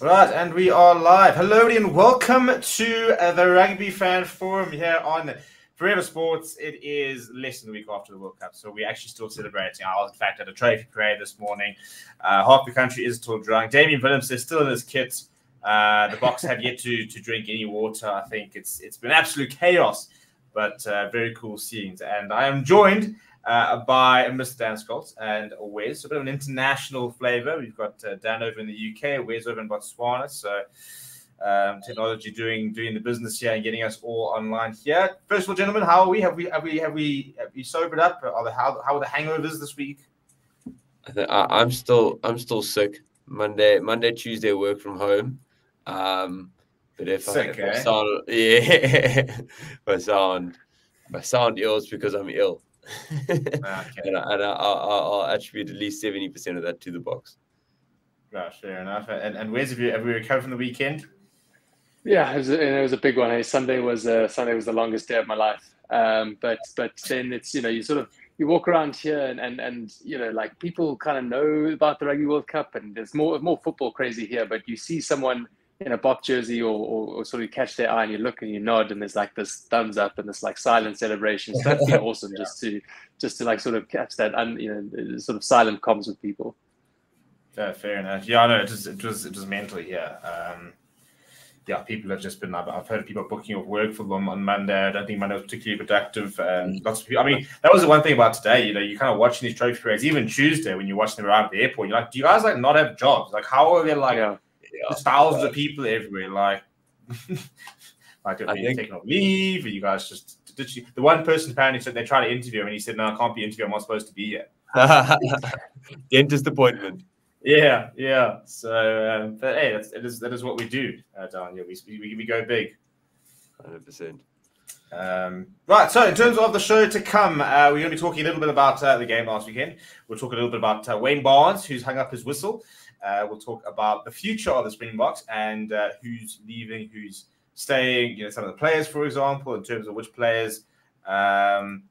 Right, and we are live. Hello and welcome to uh, the Rugby Fan Forum here on Forever Sports. It is less than a week after the World Cup, so we're actually still celebrating. I was, in fact, at a trophy parade this morning. Uh, half the country is still drunk. Damian Willemse is still in his kit. Uh, the Boks have yet to to drink any water. I think it's it's been absolute chaos, but uh, very cool scenes. And I am joined uh, by Mr. Dan Scholz and Wes. A bit of an international flavor. We've got uh, Dan over in the UK, Wes over in Botswana. So um, technology doing doing the business here and getting us all online here. First of all, gentlemen, how are we? Have we have we have we have we sobered up? Are the how how are the hangovers this week? I am still I'm still sick. Monday Monday Tuesday work from home. Um, but if, sick, I, if eh? I sound yeah, if I sound if I sound ill, it's because I'm ill. Okay. and, I, will attribute at least 70% of that to the Boks. Right, fair enough. And, and Wes have you, have we recovered from the weekend? Yeah, it was, a, it was a big one. Hey, Sunday was uh, Sunday was the longest day of my life. Um, but but then it's you know you sort of you walk around here and, and and you know like people kind of know about the Rugby World Cup and there's more more football crazy here. But you see someone in a Bok jersey or, or, or, sort of catch their eye and you look and you nod and there's like this thumbs up and this like silent celebration. So that's been awesome yeah. just to just to like sort of catch that and you know sort of silent comms with people. Yeah, fair enough. Yeah, I know it was it was it was mental here. Um, yeah, people have just been. I've, I've heard people booking off work for them on Monday. I don't think Monday was particularly productive. Um, lots of people. I mean, that was the one thing about today. You know, you're kind of watching these trophy parades. Even Tuesday, when you're watching them around at the airport, you're like, do you guys like not have jobs? Like, how are they like? Yeah there's thousands of people everywhere. Like, like are you taking off leave? Are you guys just? Did you, the one person apparently said they tried to interview him, and he said, "No, I can't be interviewed. I'm not supposed to be here." Dentist appointment. Yeah, yeah. So, um, but hey, that's, that is that is what we do, uh, Daniel. We, we we go big. Hundred percent. Um, right, so in terms of the show to come, uh, we're going to be talking a little bit about uh, the game last weekend. We'll talk a little bit about uh, Wayne Barnes, who's hung up his whistle. Uh, we'll talk about the future of the Springboks and uh, who's leaving, who's staying. You know, some of the players, for example, in terms of which players um,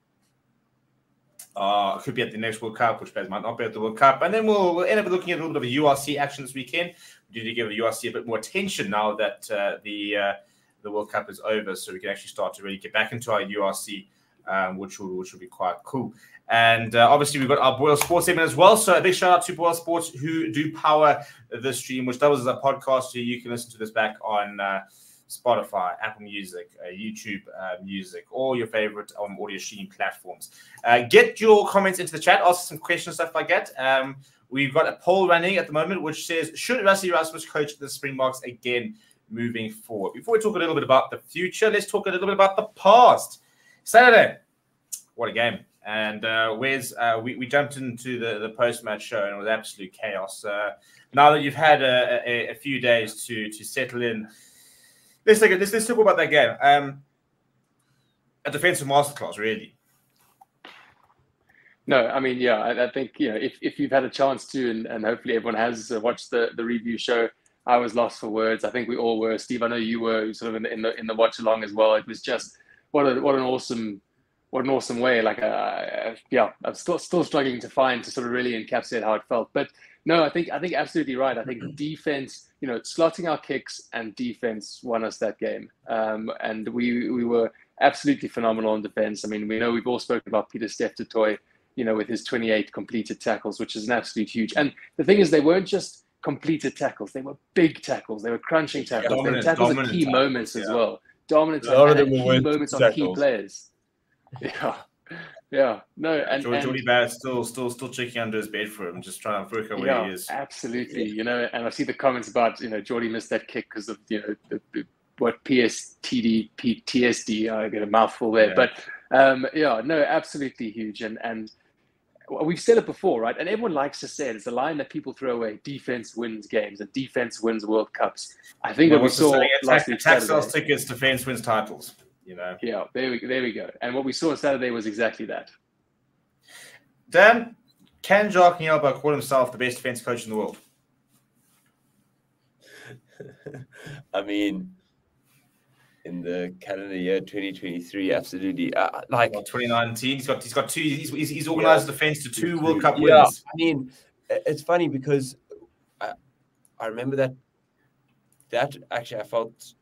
could be at the next World Cup, which players might not be at the World Cup, and then we'll, we'll end up looking at a little bit of a URC action this weekend. We need to give the URC a bit more attention now that uh, the uh, the World Cup is over, so we can actually start to really get back into our URC, um, which will which will be quite cool. And uh, obviously, we've got our BoyleSports segment as well. So a big shout out to BoyleSports who do power the stream, which doubles as a podcast. So you can listen to this back on uh, Spotify, Apple Music, uh, YouTube uh, Music, all your favorite um, audio streaming platforms. Uh, get your comments into the chat, ask some questions, stuff like that. Um, we've got a poll running at the moment, which says, should Rassie Erasmus coach the Springboks again moving forward? Before we talk a little bit about the future, let's talk a little bit about the past. Saturday, what a game. And uh, Wes uh, we, we jumped into the, the post match show and it was absolute chaos. Uh, now that you've had a, a, a, few days to to settle in, let's take a, let's, let's talk about that game. Um, a defensive masterclass, really. No, I mean, yeah, I, I, think you know if, if you've had a chance to, and, and hopefully everyone has uh, watched the, the review show. I was lost for words. I think we all were. Steve, I know you were sort of in the in the, in the watch along as well. It was just what a what an awesome what an awesome way. Like, uh, yeah, I'm still still struggling to find to sort of really encapsulate how it felt. But no, I think I think absolutely right. I think defense, you know, slotting our kicks and defense won us that game. Um, and we we were absolutely phenomenal on defense. I mean, we know we've all spoken about Pieter-Steph du Toit, you know, with his 28 completed tackles, which is an absolute huge. And the thing is, they weren't just completed tackles; they were big tackles. They were crunching tackles. Yeah, dominant, they were tackles at key tackles, moments yeah. as well. Dominant tackles, key moments tackles. on key players. Yeah. Yeah, no, and George, Jordie Barrett still, still, still checking under his bed for him, just trying to work out where yeah, he is. Absolutely, you know, and I see the comments about you know Jordie missed that kick because of you know the, the, what PSTD, PTSD. I get a mouthful there, yeah. but um, yeah, no, absolutely huge, and and we've said it before, right? And everyone likes to say it. It's a line that people throw away. Defense wins games, and defense wins World Cups. I think well, what we saw last week. Attack sells tickets, defense wins titles you know. Yeah, there we there we go. And what we saw on Saturday was exactly that. Dan, can Jacques Nienaber call himself the best defense coach in the world? I mean, in the calendar year 2023, absolutely. Uh, like well, 2019, he's got he's got two. He's he's, he's organized yeah, defense to two World Cup wins. Yeah, I mean, it's funny because I, I remember that that actually I felt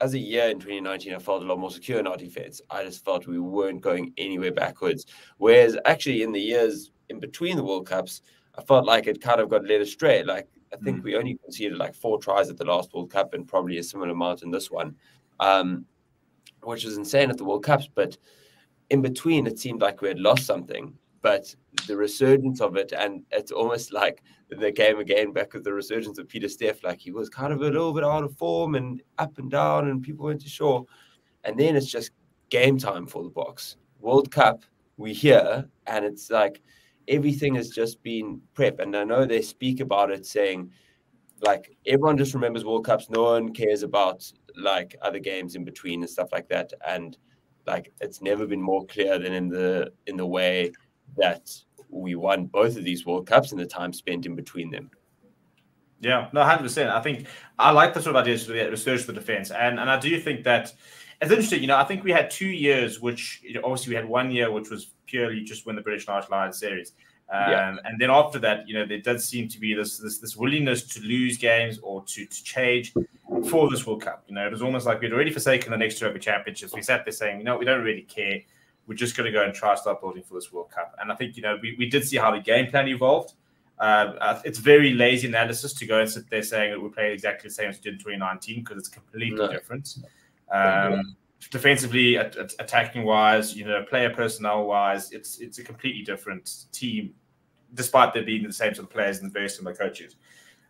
as a year in 2019, I felt a lot more secure in our defense. I just felt we weren't going anywhere backwards. Whereas actually in the years in between the World Cups, I felt like it kind of got led astray. Like I think mm. we only conceded like four tries at the last World Cup and probably a similar amount in this one, um, which was insane at the World Cups. But in between, it seemed like we had lost something. But the resurgence of it, and it's almost like the game again back with the resurgence of Pieter-Steph, like he was kind of a little bit out of form and up and down, and people went to sure. And then it's just game time for the Boks. World Cup, we hear, and it's like everything has just been prep. And I know they speak about it saying, like, everyone just remembers World Cups. No one cares about like other games in between and stuff like that. And like, it's never been more clear than in the in the way that we won both of these World Cups and the time spent in between them. Yeah, no, hundred percent. I think I like the sort of ideas for the research for defense, and and I do think that it's interesting. You know, I think we had two years, which you know, obviously we had one year which was purely just win the British Irish Lions series. Um, yeah. And then after that, you know, there does seem to be this this, this willingness to lose games or to, to change for this World Cup. You know, it was almost like we'd already forsaken the next two rugby championships. We sat there saying, you know, we don't really care. We're just going to go and try start building for this World Cup. And I think, you know, we, we did see how the game plan evolved. Uh, it's very lazy analysis to go and sit there saying that we're playing exactly the same as we did in 2019 because it's completely no. different. Um, defensively, at, at attacking wise, you know, player personnel wise, it's it's a completely different team, despite there being the same sort of players and the very similar coaches.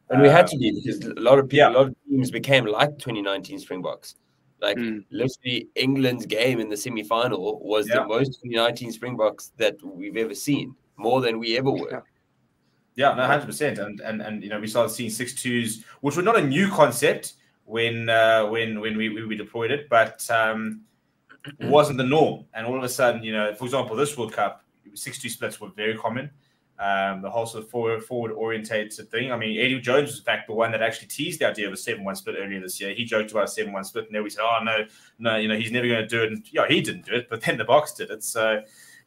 And we had to be because a lot of people, yeah. a lot of teams became like 2019 Springboks. Like mm. literally, England's game in the semi-final was yeah. the most 2019 Springboks that we've ever seen, more than we ever were. Yeah, no, hundred percent. And and and you know, we started seeing six twos, which were not a new concept when uh, when when we, we deployed it, but um, wasn't the norm. And all of a sudden, you know, for example, this World Cup, six two splits were very common. Um, the whole sort of forward forward orientated thing. I mean, Eddie Jones was in fact the one that actually teased the idea of a seven one split earlier this year. He joked about a seven one split, and then we said, "Oh no, no, you know, he's never going to do it." And yeah, he didn't do it, but then the Boks did it. So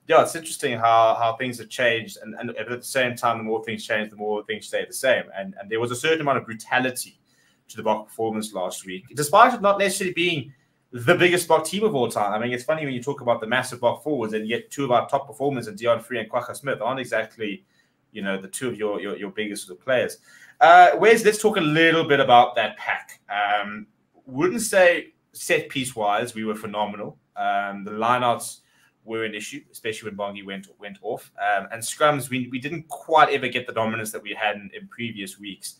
yeah, it's interesting how how things have changed, and, and at the same time, the more things change, the more things stay the same. And and there was a certain amount of brutality to the Boks performance last week, despite it not necessarily being the biggest Bok team of all time. I mean, it's funny when you talk about the massive Bok forwards, and yet two of our top performers, and Deon Fourie and Kwagga Smith, aren't exactly, you know, the two of your your, your biggest sort of players. Uh, Wes, let's talk a little bit about that pack. Um, wouldn't say set piece wise, we were phenomenal. Um, the lineouts were an issue, especially when Bongi went went off. Um, and scrums, we, we didn't quite ever get the dominance that we had in, in previous weeks.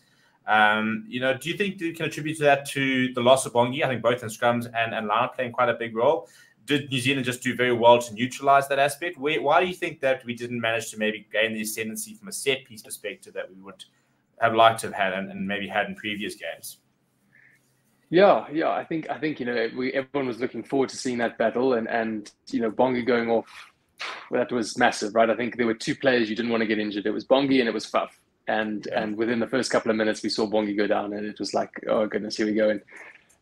Um, you know, do you think you can attribute to that to the loss of Bongi? I think both in scrums and, and Lana playing quite a big role. Did New Zealand just do very well to neutralize that aspect? Where, why do you think that we didn't manage to maybe gain the ascendancy from a set piece perspective that we would have liked to have had and, and maybe had in previous games? Yeah, yeah, I think I think you know we everyone was looking forward to seeing that battle and and you know Bongi going off, well, that was massive, right? I think there were two players you didn't want to get injured. It was Bongi and it was Faf and yeah. and within the first couple of minutes we saw Bongi go down, and it was like, oh goodness, here we go. And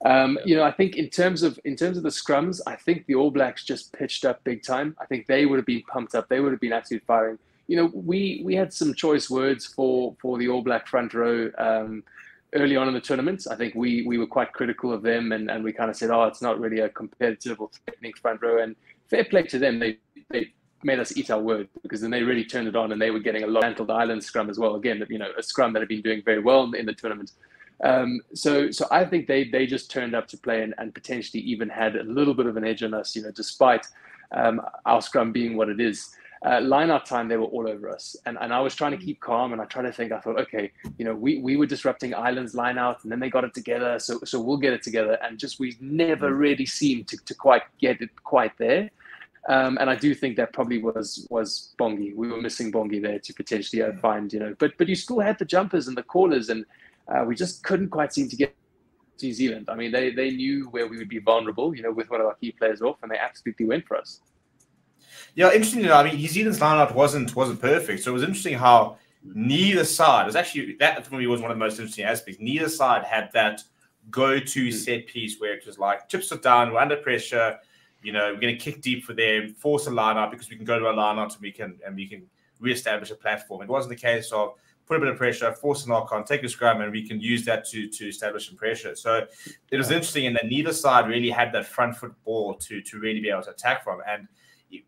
um, you know, I think in terms of in terms of the scrums, I think the All Blacks just pitched up big time. I think they would have been pumped up. They would have been absolutely firing. You know, we we had some choice words for for the All Black front row. Um, early on in the tournament, I think we we were quite critical of them, and, and we kind of said, oh, it's not really a competitive or technique front row. And fair play to them, they they made us eat our word because then they really turned it on and they were getting a lot of the island scrum as well. Again, you know, a scrum that had been doing very well in the tournament. Um, so, so I think they they just turned up to play and, and potentially even had a little bit of an edge on us, you know, despite um, our scrum being what it is. Uh, line out time, they were all over us, and and I was trying to keep calm, and I tried to think. I thought, okay, you know, we we were disrupting Ireland's line out, and then they got it together, so so we'll get it together, and just we never mm. really seemed to to quite get it quite there. Um, and I do think that probably was was Bongi. We were missing Bongi there to potentially uh, find, you know. But but you still had the jumpers and the callers, and uh, we just couldn't quite seem to get New Zealand. I mean, they they knew where we would be vulnerable, you know, with one of our key players off, and they absolutely went for us. Yeah, interesting. I mean, New Zealand's lineup wasn't wasn't perfect, so it was interesting how neither side. It was actually that for me was one of the most interesting aspects. Neither side had that go-to hmm. set piece where it was like chips are down, we're under pressure you know, we're going to kick deep for them, force a line out because we can go to a line out and we can and we can reestablish a platform. It wasn't the case of put a bit of pressure, force a knock on, take a scrum, and we can use that to to establish some pressure. So it was interesting, and that neither side really had that front foot ball to to really be able to attack from. And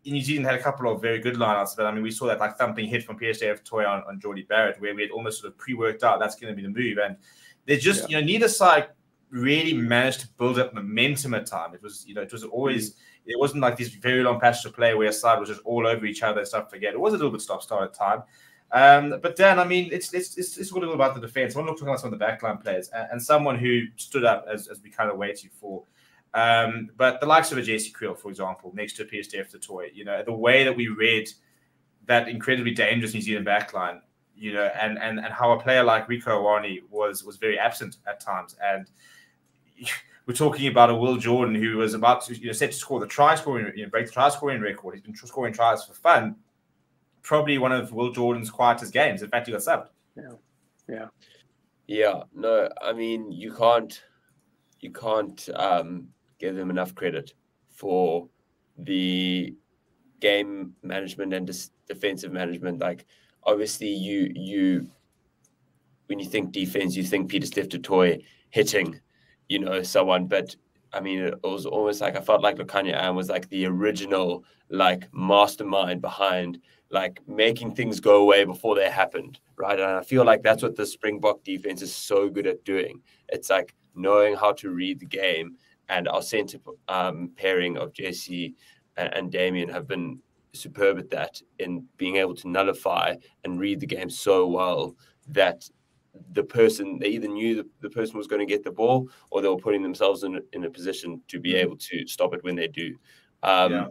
New Zealand had a couple of very good lineouts, but I mean, we saw that like thumping hit from PS du Toit on, on Jordie Barrett, where we had almost sort of pre-worked out that's going to be the move. And there's just, yeah. you know, neither side really managed to build up momentum at time. It was, you know, it was always, it wasn't like these very long passages of play where a side was just all over each other and stuff. Forget it was a little bit stop start at time. Um, but Dan, I mean, it's it's it's, it's a little about the defense. I want to look about some of the backline players and, and someone who stood up as, as we kind of waited for. Um, but the likes of a Jesse Kriel, for example, next to a PS du Toit, you know, the way that we read that incredibly dangerous New Zealand backline, you know, and and and how a player like Rieko Ioane was was very absent at times. And we're talking about a Will Jordan who was about to, you know, set to score the try scoring, you know, break the try scoring record. He's been scoring tries for fun. Probably one of Will Jordan's quietest games. In fact, he got subbed. Yeah. Yeah. Yeah. No, I mean, you can't, you can't um, give them enough credit for the game management and defensive management. Like, obviously, you, you, when you think defense, you think Pieter-Steph du Toit hitting you know, someone. But I mean, it was almost like I felt like Lukhanyo Am was like the original like mastermind behind like making things go away before they happened, right? And I feel like that's what the Springbok defense is so good at doing. It's like knowing how to read the game, and our center um, pairing of Jesse and, and Damian have been superb at that in being able to nullify and read the game so well that the person they either knew the, the person was going to get the ball or they were putting themselves in, in a position to be mm-hmm. able to stop it when they do um, yeah.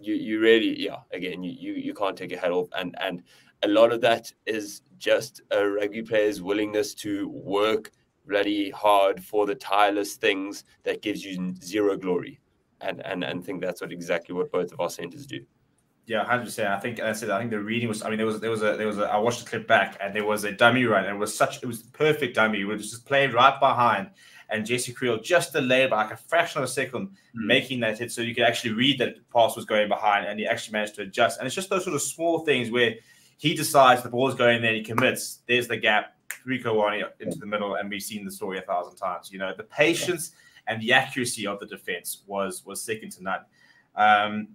you you really yeah again you, you you can't take your head off and and a lot of that is just a rugby player's willingness to work really hard for the tireless things that gives you zero glory and and and think that's what exactly what both of our centers do yeah, hundred percent. I think I said I think the reading was. I mean, there was there was a there was a. I watched the clip back, and there was a dummy run, and it was such. It was perfect dummy. It was just played right behind, and Jesse Kriel just delayed by like a fraction of a second, mm-hmm. making that hit, so you could actually read that the pass was going behind, and he actually managed to adjust. And it's just those sort of small things where he decides the ball's going there, he commits. There's the gap. Rieko Ioane into the middle, and we've seen the story a thousand times. You know, the patience and the accuracy of the defense was was second to none. Um,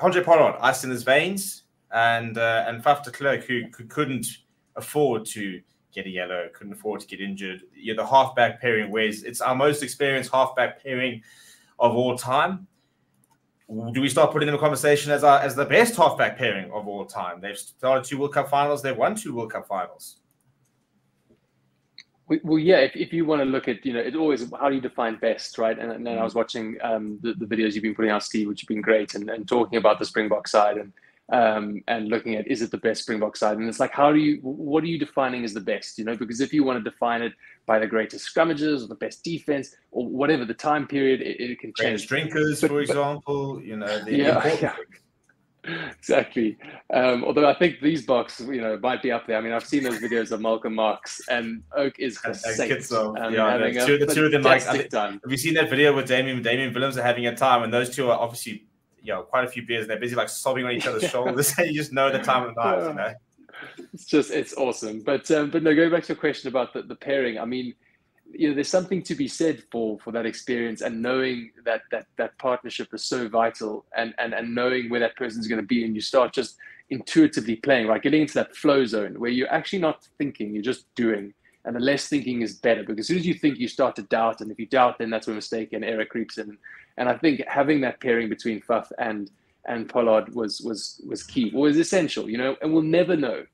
Handré Pollard, ice in his veins, and uh, and Faf de Klerk, who, who couldn't afford to get a yellow, couldn't afford to get injured. You're the halfback pairing, whereas it's our most experienced halfback pairing of all time. Do we start putting them in conversation as our, as the best halfback pairing of all time? They've started two World Cup finals. They've won two World Cup finals. Well, yeah. If, if you want to look at, you know, it's always how do you define best, right? And, and then I was watching um, the, the videos you've been putting out, Steve, which have been great, and, and talking about the Springbok side and um, and looking at is it the best Springbok side? And it's like, how do you, what are you defining as the best? You know, because if you want to define it by the greatest scrummages or the best defense or whatever the time period, it, it can change. drinkers, but, for example, you know, the yeah, yeah exactly. Um, although I think these bucks, you know, might be up there. I mean, I've seen those videos of Malcolm Marx and Oak is a saint. So, um, yeah, the two, the two of them like. Think, have you seen that video with Damian Damien Willems are having a time, and those two are obviously, you know, quite a few beers, and they're busy like sobbing on each other's shoulders, and you just know the time of night, you know. It's just it's awesome, but um, but no, going back to your question about the, the pairing, I mean you know there's something to be said for for that experience and knowing that that that partnership is so vital and and and knowing where that person's going to be and you start just intuitively playing right? Getting into that flow zone where you're actually not thinking you're just doing. And the less thinking is better because as soon as you think you start to doubt. And if you doubt then that's where mistake and error creeps in. And i think having that pairing between Faf and and Pollard was was was key. Was essential you know and we'll never know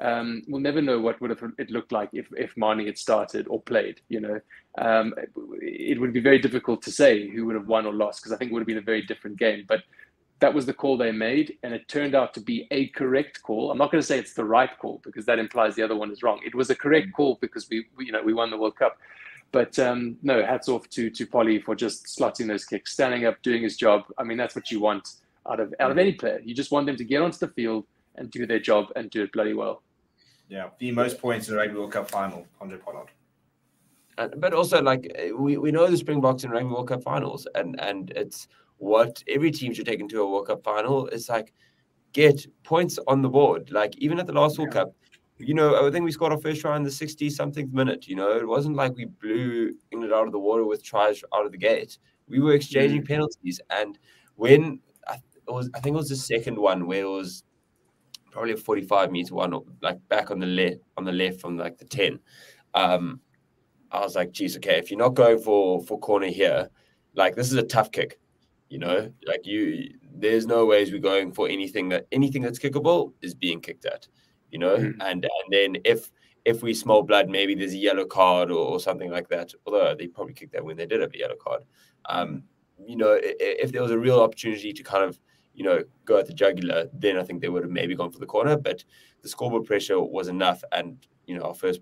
um, we'll never know what would have it looked like if if Manie had started or played. You know, um, it would be very difficult to say who would have won or lost because I think it would have been a very different game. But that was the call they made, and it turned out to be a correct call. I'm not going to say it's the right call because that implies the other one is wrong. It was a correct mm. call because we, we you know, we won the World Cup. But um, no, hats off to to Polly for just slotting those kicks, standing up, doing his job. I mean, that's what you want out of out of mm. any player. You just want them to get onto the field and do their job and do it bloody well. Yeah, the most points in a Rugby World Cup final, Handré Pollard. Uh, but also, like we, we know the Springboks in Rugby World Cup finals, and and it's what every team should take into a World Cup final. It's like get points on the board. Like even at the last World Cup, you know, I think we scored our first try in the 60 something minute. You know, it wasn't like we blew England out of the water with tries out of the gate. We were exchanging mm. penalties. And when I, it was, I think it was the second one where it was probably a 45 meter one, or like back on the left, on the left from like the 10. Um, I was like, geez, okay, if you're not going for for corner here, like this is a tough kick, you know, like you, there's no ways we're going for anything that anything that's kickable is being kicked at you know, mm. and and then if if we smell blood, maybe there's a yellow card or, or, something like that. Although they probably kicked that when they did have a yellow card. Um, you know, if, if, there was a real opportunity to kind of, you know, go at the jugular, then I think they would have maybe gone for the corner. But the scoreboard pressure was enough, and you know, our first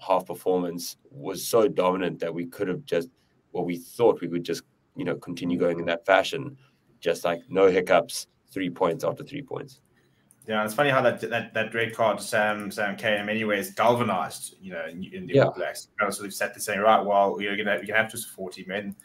half performance was so dominant that we could have just, well, we thought we would just, you know, continue going in that fashion, just like no hiccups, three points after three points. Yeah, it's funny how that that, that red card Sam Sam Cane in many ways galvanized, you know, in, in the yeah. All Blacks. Kind of sort of set the saying, right, well, you're gonna you have to just 40 men.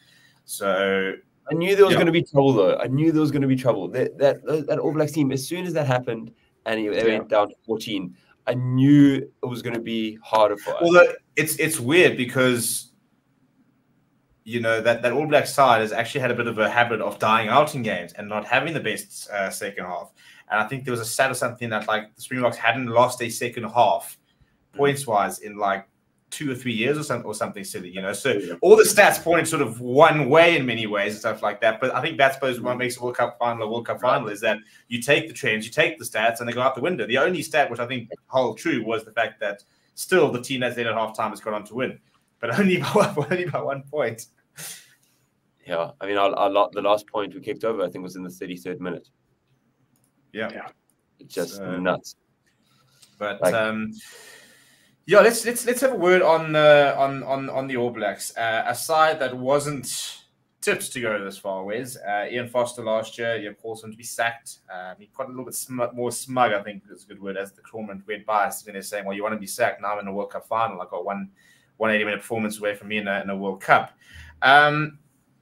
So I knew there was yeah. going to be trouble, though. I knew there was going to be trouble. That that that All Blacks team, as soon as that happened, and it, yeah. went down to 14, I knew it was going to be harder for us. Well, it's it's weird because you know that that All Black side has actually had a bit of a habit of dying out in games and not having the best uh, second half. And I think there was a stat or something that like the Springboks hadn't lost a second half points wise in like two or three years or something or something silly, you know. So all the stats point sort of one way in many ways and stuff like that. But I think that's suppose what makes a World Cup final a World Cup final is that you take the trends, you take the stats, and they go out the window. The only stat which I think hold true was the fact that still the team that's in at half time has gone on to win, but only by only by one point. Yeah, I mean, our, our, the last point we kicked over, I think, was in the 33rd minute. Yeah. Yeah. Just so, nuts. But like, um yeah, let's let's let's have a word on uh, on on on the All Blacks. Uh, a side that wasn't tipped to go this far, Wes. Uh, Ian Foster last year, you caused him to be sacked. Um, he got a little bit smug, more smug, I think is a good word, as the tournament went by, sitting there saying, "Well, you want to be sacked? Now I'm in a World Cup final. I got one 180 minute performance away from me in a, in a World Cup." Um,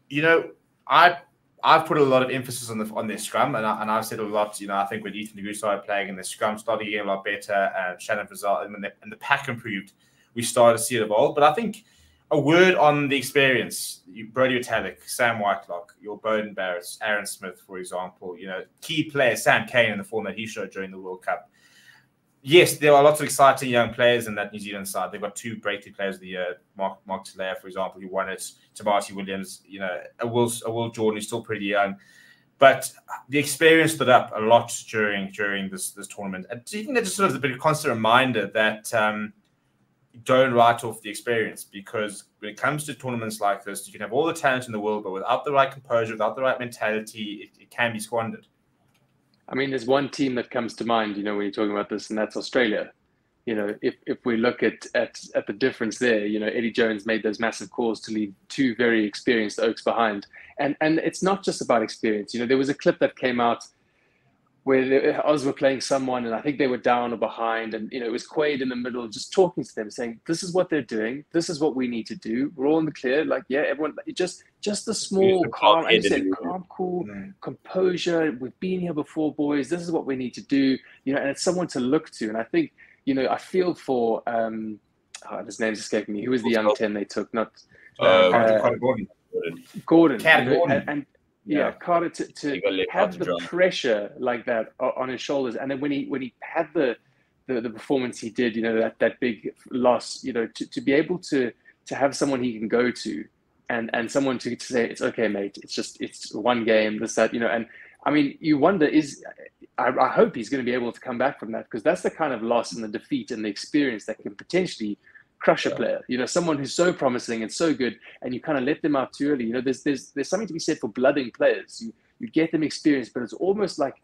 you know, I I've put a lot of emphasis on the on their scrum, and, I, and I've said a lot. You know, I think with Ethan de started playing in the scrum, started getting a lot better. Uh, Shannon Frizzell, and, the, and the pack improved, we started to see it evolve. But I think a word on the experience: you, Retallick, Sam Whitelock, your Beauden Barrett, Aaron Smith, for example. You know, key players, Sam Cane in the form that he showed during the World Cup yes, there are lots of exciting young players in that New Zealand side. They've got two breakthrough players of the year, Mark Mark Telea, for example, who won it, Tamaiti Williams, you know, a Will, a Will Jordan who's still pretty young. But the experience stood up a lot during during this this tournament. And do you think that just sort of a bit of constant reminder that um, don't write off the experience because when it comes to tournaments like this, you can have all the talent in the world, but without the right composure, without the right mentality, it, it can be squandered. I mean, there's one team that comes to mind, you know, when you're talking about this, and that's Australia. You know, if, if we look at, at at the difference there, you know, Eddie Jones made those massive calls to leave two very experienced Oaks behind, and and it's not just about experience. You know, there was a clip that came out where Oz were playing someone, and I think they were down or behind, and you know it was Quade in the middle, just talking to them, saying, "This is what they're doing. This is what we need to do. We're all in the clear. Like, yeah, everyone, just just the small, calm, I said, calm, cool, mm. composure. We've been here before, boys. This is what we need to do. You know, and it's someone to look to. And I think, you know, I feel for um, oh, his name's escaping me. Who was the young ten they took? Not uh, uh, Gordon. Gordon. Gordon. And, and, yeah, yeah Carter to, to have the pressure like that on his shoulders, and then when he when he had the, the the performance he did, you know that that big loss, you know, to, to be able to to have someone he can go to, and and someone to, to say it's okay, mate, it's just it's one game, this that, you know, and I mean, you wonder is I, I hope he's going to be able to come back from that because that's the kind of loss and the defeat and the experience that can potentially crush a player. You know, someone who's so promising and so good, and you kind of let them out too early. You know, there's there's there's something to be said for blooding players. You you get them experience, but it's almost like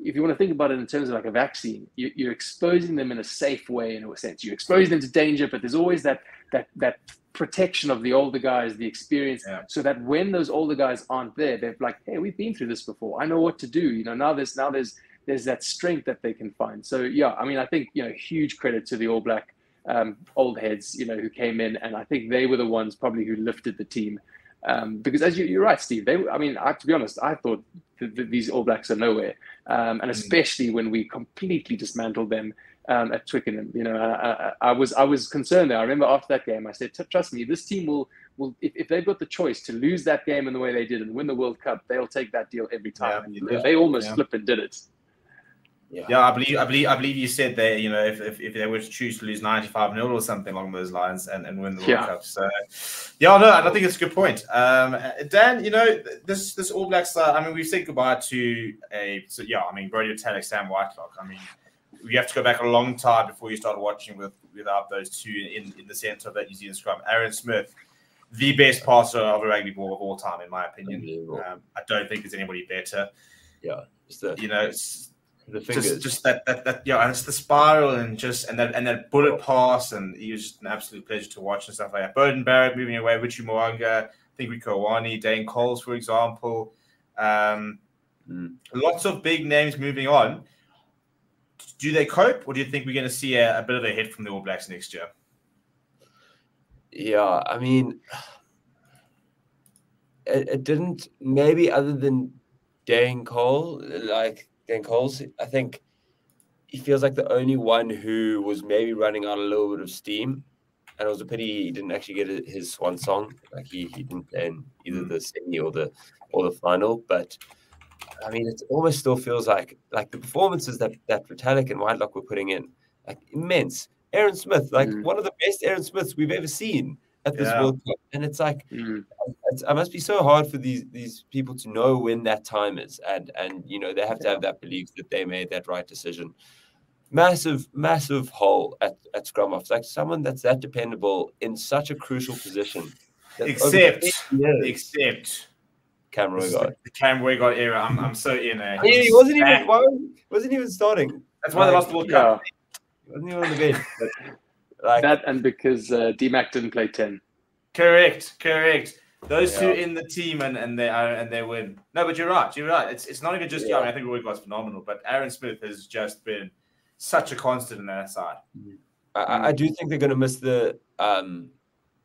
if you want to think about it in terms of like a vaccine, you, you're exposing them in a safe way in a sense. You expose them to danger, but there's always that that that protection of the older guys, the experience, yeah. so that when those older guys aren't there, they're like, hey, we've been through this before. I know what to do. You know, now there's now there's there's that strength that they can find. So yeah, I mean, I think you know, huge credit to the All Black um, old heads, you know, who came in, and I think they were the ones probably who lifted the team. Um, because as you, are right, Steve, they, I mean, I, to be honest, I thought th- th- these All Blacks are nowhere, um, and mm. especially when we completely dismantled them. um, at Twickenham. You know, I, I, I, was I was concerned there. I remember after that game, I said, "Trust me, this team will will if, if they've got the choice to lose that game in the way they did and win the World Cup, they'll take that deal every time." Yeah, they, they, almost yeah. flipped and did it. Yeah. yeah, I believe I believe I believe you said that you know if, if, if they were to choose to lose ninety five 0 or something along those lines and, and win the World yeah. Cup. So yeah, no, I don't think it's a good point. Um, Dan, you know this this All Blacks. Uh, I mean, we've said goodbye to a so yeah. I mean, Brodie Retallick, Sam Whitelock. I mean, we have to go back a long time before you start watching with without those two in, in the centre of that New Zealand scrum. Aaron Smith, the best passer of a rugby ball of all time, in my opinion. Um, I don't think there's anybody better. Yeah, the, you know, the fingers. Just, just that, that, that, yeah, and it's the spiral and just, and that, and that bullet pass, and he was just an absolute pleasure to watch and stuff like that. Beauden Barrett moving away, Richie Mo'unga, I think Rieko Ioane, Dane Coles, for example. Um, mm. Lots of big names moving on. Do they cope, or do you think we're going to see a, a bit of a hit from the All Blacks next year? Yeah, I mean, it, it didn't. Maybe other than Dane Cole, like Dan Coles. I think he feels like the only one who was maybe running out a little bit of steam. And it was a pity he didn't actually get his swan song. Like he, he didn't play in either mm. the semi or the or the final. But I mean, it almost still feels like like the performances that that Retallick and Whitelock were putting in, like immense. Aaron Smith, like mm. one of the best Aaron Smiths we've ever seen at this yeah. World Cup, and it's like mm. it's, it must be so hard for these these people to know when that time is, and and you know they have to have that belief that they made that right decision. Massive, massive hole at at scrum half. like someone that's that dependable in such a crucial position. Except, except. Cam Roigard. The Cam Roigard era. I'm, I'm so in there. Yeah, he wasn't even. Why wasn't even starting? That's why they lost the World Cup. Wasn't even on the bench. Like, that and because uh, DMAC didn't play ten. Correct, correct. Those yeah. two in the team and, and they are and they win. No, but you're right. You're right. It's it's not even just yeah. I, mean, I think Roy was phenomenal, but Aaron Smith has just been such a constant in that side. I, I do think they're going to miss the um,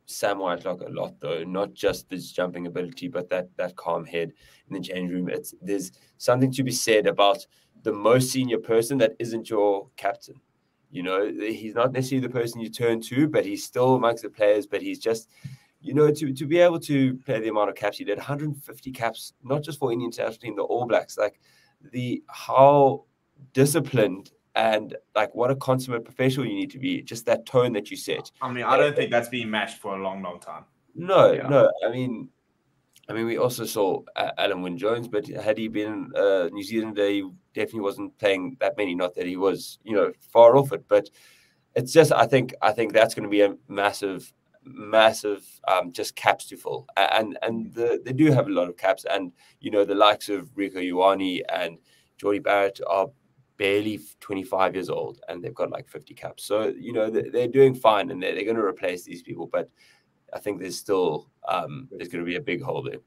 Sam Whitelock a lot, though. Not just his jumping ability, but that that calm head in the change room. It's there's something to be said about the most senior person that isn't your captain. You know, he's not necessarily the person you turn to, but he's still amongst the players. But he's just, you know, to, to be able to play the amount of caps he did, 150 caps, not just for Indian international team, the All Blacks, like the how disciplined and like what a consummate professional you need to be. Just that tone that you set. I mean, I don't think that's been matched for a long, long time. No, yeah. no. I mean, I mean, we also saw Alan Alun Wyn Jones, but had he been uh, New Zealander, he definitely wasn't playing that many. Not that he was, you know, far off it, but it's just I think I think that's going to be a massive, massive um, just caps to full, and and the, they do have a lot of caps, and you know the likes of Rieko Ioane and Jordie Barrett are barely 25 years old, and they've got like 50 caps. So you know they're doing fine, and they're going to replace these people, but I think there's still um, there's going to be a big hole there.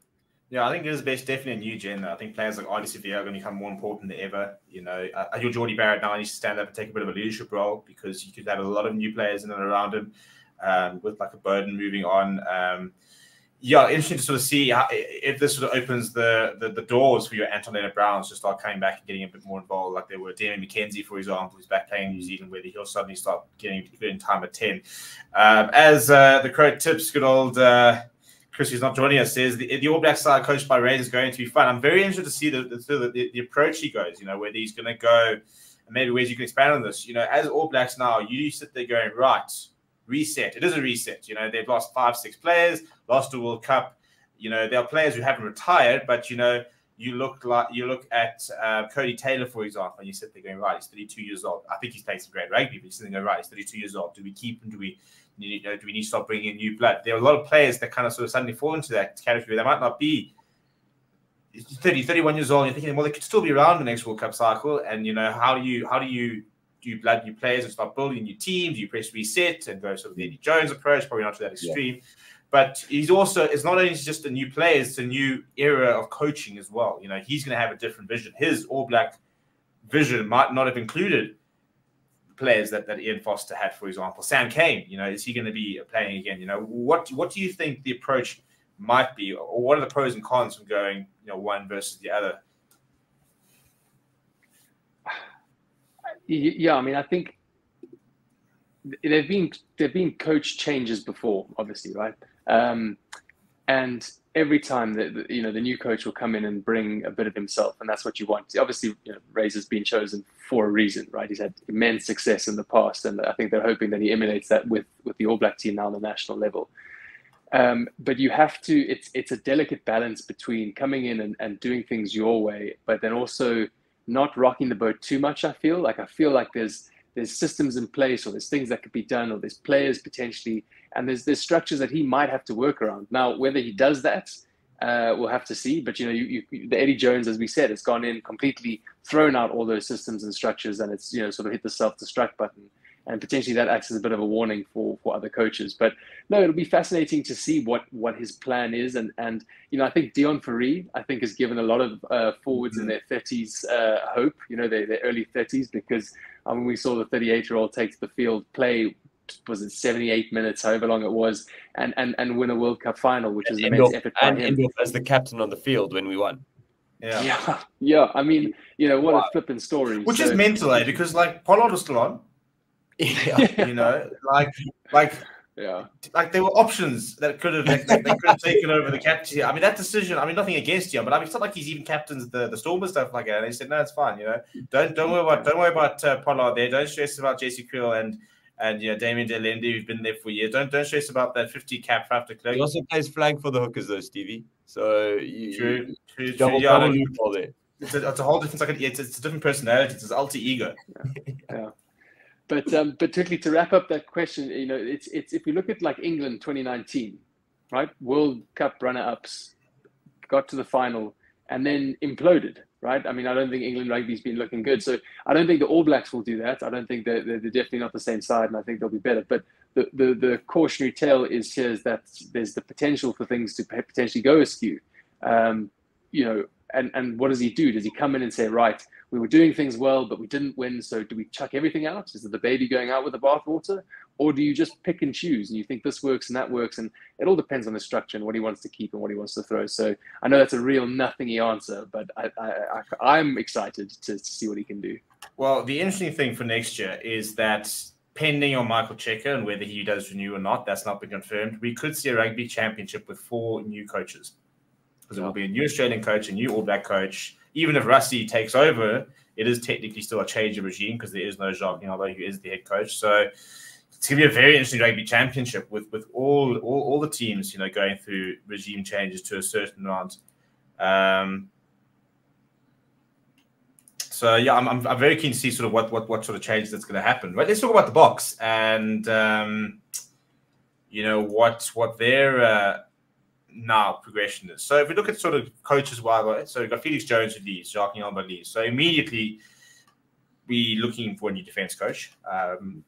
Yeah, I think there's best definitely a new gen. I think players like Ardie Savea are going to become more important than ever. You know, I think Jordie Barrett now needs to stand up and take a bit of a leadership role because you could have a lot of new players in and around him um, with like a Beauden moving on. Um, yeah, interesting to sort of see how, if this sort of opens the, the, the doors for your Antonina Lienert-Browns to start coming back and getting a bit more involved, like they were Damian McKenzie, for example, who's back playing in New Zealand, where he'll suddenly start getting getting time at ten. Um, as uh, the Crow tips, good old uh, Chris, who's not joining us, says the, the All Black side coached by Ray is going to be fun. I'm very interested to see the the, the, the approach he goes. You know, whether he's going to go, and maybe Wes you can expand on this. You know, as All Blacks now, you sit there going right reset. It is a reset. You know, they've lost five, six players, lost a World Cup. You know, there are players who haven't retired, but you know, you look like you look at uh, Codie Taylor, for example, and you sit there going, right, he's 32 years old. I think he's playing some great rugby, but you're sitting there, right, he's 32 years old. Do we keep him? Do we, you know, do we need to start bringing in new blood? There are a lot of players that kind of sort of suddenly fall into that category. They might not be 30, 31 years old. You're thinking, well, they could still be around the next World Cup cycle. And you know, how do you, how do you do you blood new players and start building new teams? Do you press reset and go sort of the Eddie Jones approach? Probably not to that extreme. Yeah. But he's also it's not only just a new player, it's a new era of coaching as well. You know, he's going to have a different vision. His All Black vision might not have included players that, that Ian Foster had, for example. Sam Cane, you know, is he going to be playing again? You know, what what do you think the approach might be, or what are the pros and cons from going, you know, one versus the other? Yeah, I mean, I think there've been there've been coach changes before, obviously, right? Um, and every time that you know the new coach will come in and bring a bit of himself, and that's what you want. Obviously, you know, Razor's been chosen for a reason, right? He's had immense success in the past, and I think they're hoping that he emulates that with with the All Black team now on the national level. Um, but you have to. It's it's a delicate balance between coming in and, and doing things your way, but then also not rocking the boat too much. I feel like I feel like there's there's systems in place or there's things that could be done or there's players potentially and there's there's structures that he might have to work around now whether he does that uh, we'll have to see but you know you, you, the eddie jones as we said has gone in completely thrown out all those systems and structures and it's you know sort of hit the self-destruct button and potentially that acts as a bit of a warning for for other coaches. But no, it'll be fascinating to see what what his plan is, and and you know I think Deon Fourie I think has given a lot of uh, forwards mm-hmm. in their thirties uh, hope, you know their, their early thirties because um, when we saw the 38 year old take to the field play. Was it 78 minutes, however long it was, and and, and win a World Cup final, which is an immense effort and him. as the captain on the field when we won. Yeah. yeah, yeah. I mean, you know, what wow. a flipping story. Which so, is mental, eh? Because like Pollard was still on, yeah. you know, like like yeah, like there were options that could have they, they could have taken over the captain. I mean, that decision. I mean, nothing against you, but I mean, it's not like he's even captains the the Storm and stuff like that. And they said, no, it's fine. You know, don't don't worry about don't worry about uh, Pollard there. Don't stress about Jesse Kriel and and you know Damian de Allende, who's been there for years. Don't don't stress about that fifty cap for after He also plays flank for the hookers though, Stevie. So you, true, true, true. Yeah, double there. It's a, it's a whole different. It's, like a, it's, it's a different personality. It's his alter ego. yeah. yeah. But um, particularly to wrap up that question, you know, it's it's if you look at like England 2019, right? World Cup runner-ups, got to the final, and then imploded, right? I mean, I don't think England rugby's been looking good. So I don't think the All Blacks will do that. I don't think they're, they're definitely not the same side, and I think they'll be better. But the, the, the cautionary tale is here is that there's the potential for things to potentially go askew. Um, you know, and, and what does he do? Does he come in and say, right, we were doing things well, but we didn't win. So do we chuck everything out? Is it the baby going out with the bathwater? Or do you just pick and choose and you think this works and that works? And it all depends on the structure and what he wants to keep and what he wants to throw. So I know that's a real nothingy answer, but I, I, am excited to, to see what he can do. Well, the interesting thing for next year is that pending on Michael Cheika and whether he does renew or not, that's not been confirmed. We could see a rugby championship with four new coaches because it will be a new Australian coach, a new All Black coach, even if Rassie takes over, it is technically still a change of regime because there is no Jacques, although he is the head coach. So it's going to be a very interesting rugby championship with with all, all all the teams, you know, going through regime changes to a certain amount. Um, so yeah, I'm, I'm, I'm, very keen to see sort of what what what sort of change that's going to happen. Right, let's talk about the Boks and um, you know what what their uh, now progression is. So if we look at sort of coaches while so we've got Felix Jones who leaves, Jacques Nienaber leaves. So immediately we looking for a new defense coach. Um,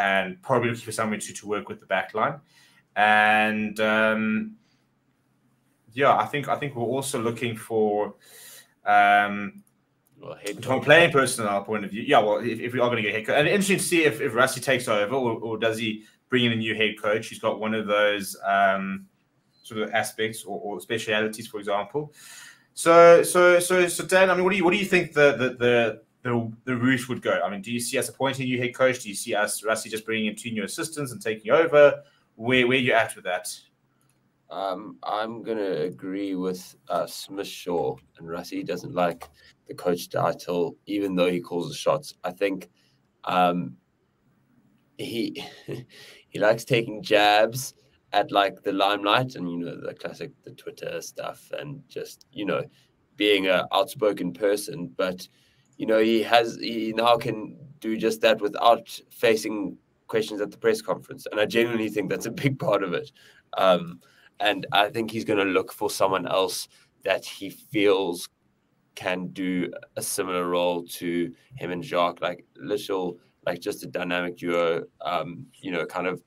and probably looking for someone to, to work with the back line. And um, yeah, I think I think we're also looking for um, well, from a playing personnel point of view. Yeah, well, if, if we are going to get head coach, and interesting to see if, if Rassie takes over or, or, does he bring in a new head coach? He's got one of those um, sort of aspects or, or specialities, for example. So, so, so, so, Dan, I mean, what do you what do you think the the the the, the route would go? I mean, do you see us appointing a new head coach? Do you see us Rassie just bringing in two new assistants and taking over? Where where you at with that? Um, I'm gonna agree with uh, Smith Shaw and Rassie doesn't like the coach title, even though he calls the shots. I think um, he he likes taking jabs at like the limelight and you know the classic the Twitter stuff and just you know being a outspoken person, but you know he has he now can do just that without facing questions at the press conference, and I genuinely think that's a big part of it. Um, and I think he's going to look for someone else that he feels can do a similar role to him and Jacques, like little, like just a dynamic duo. Um, you know, kind of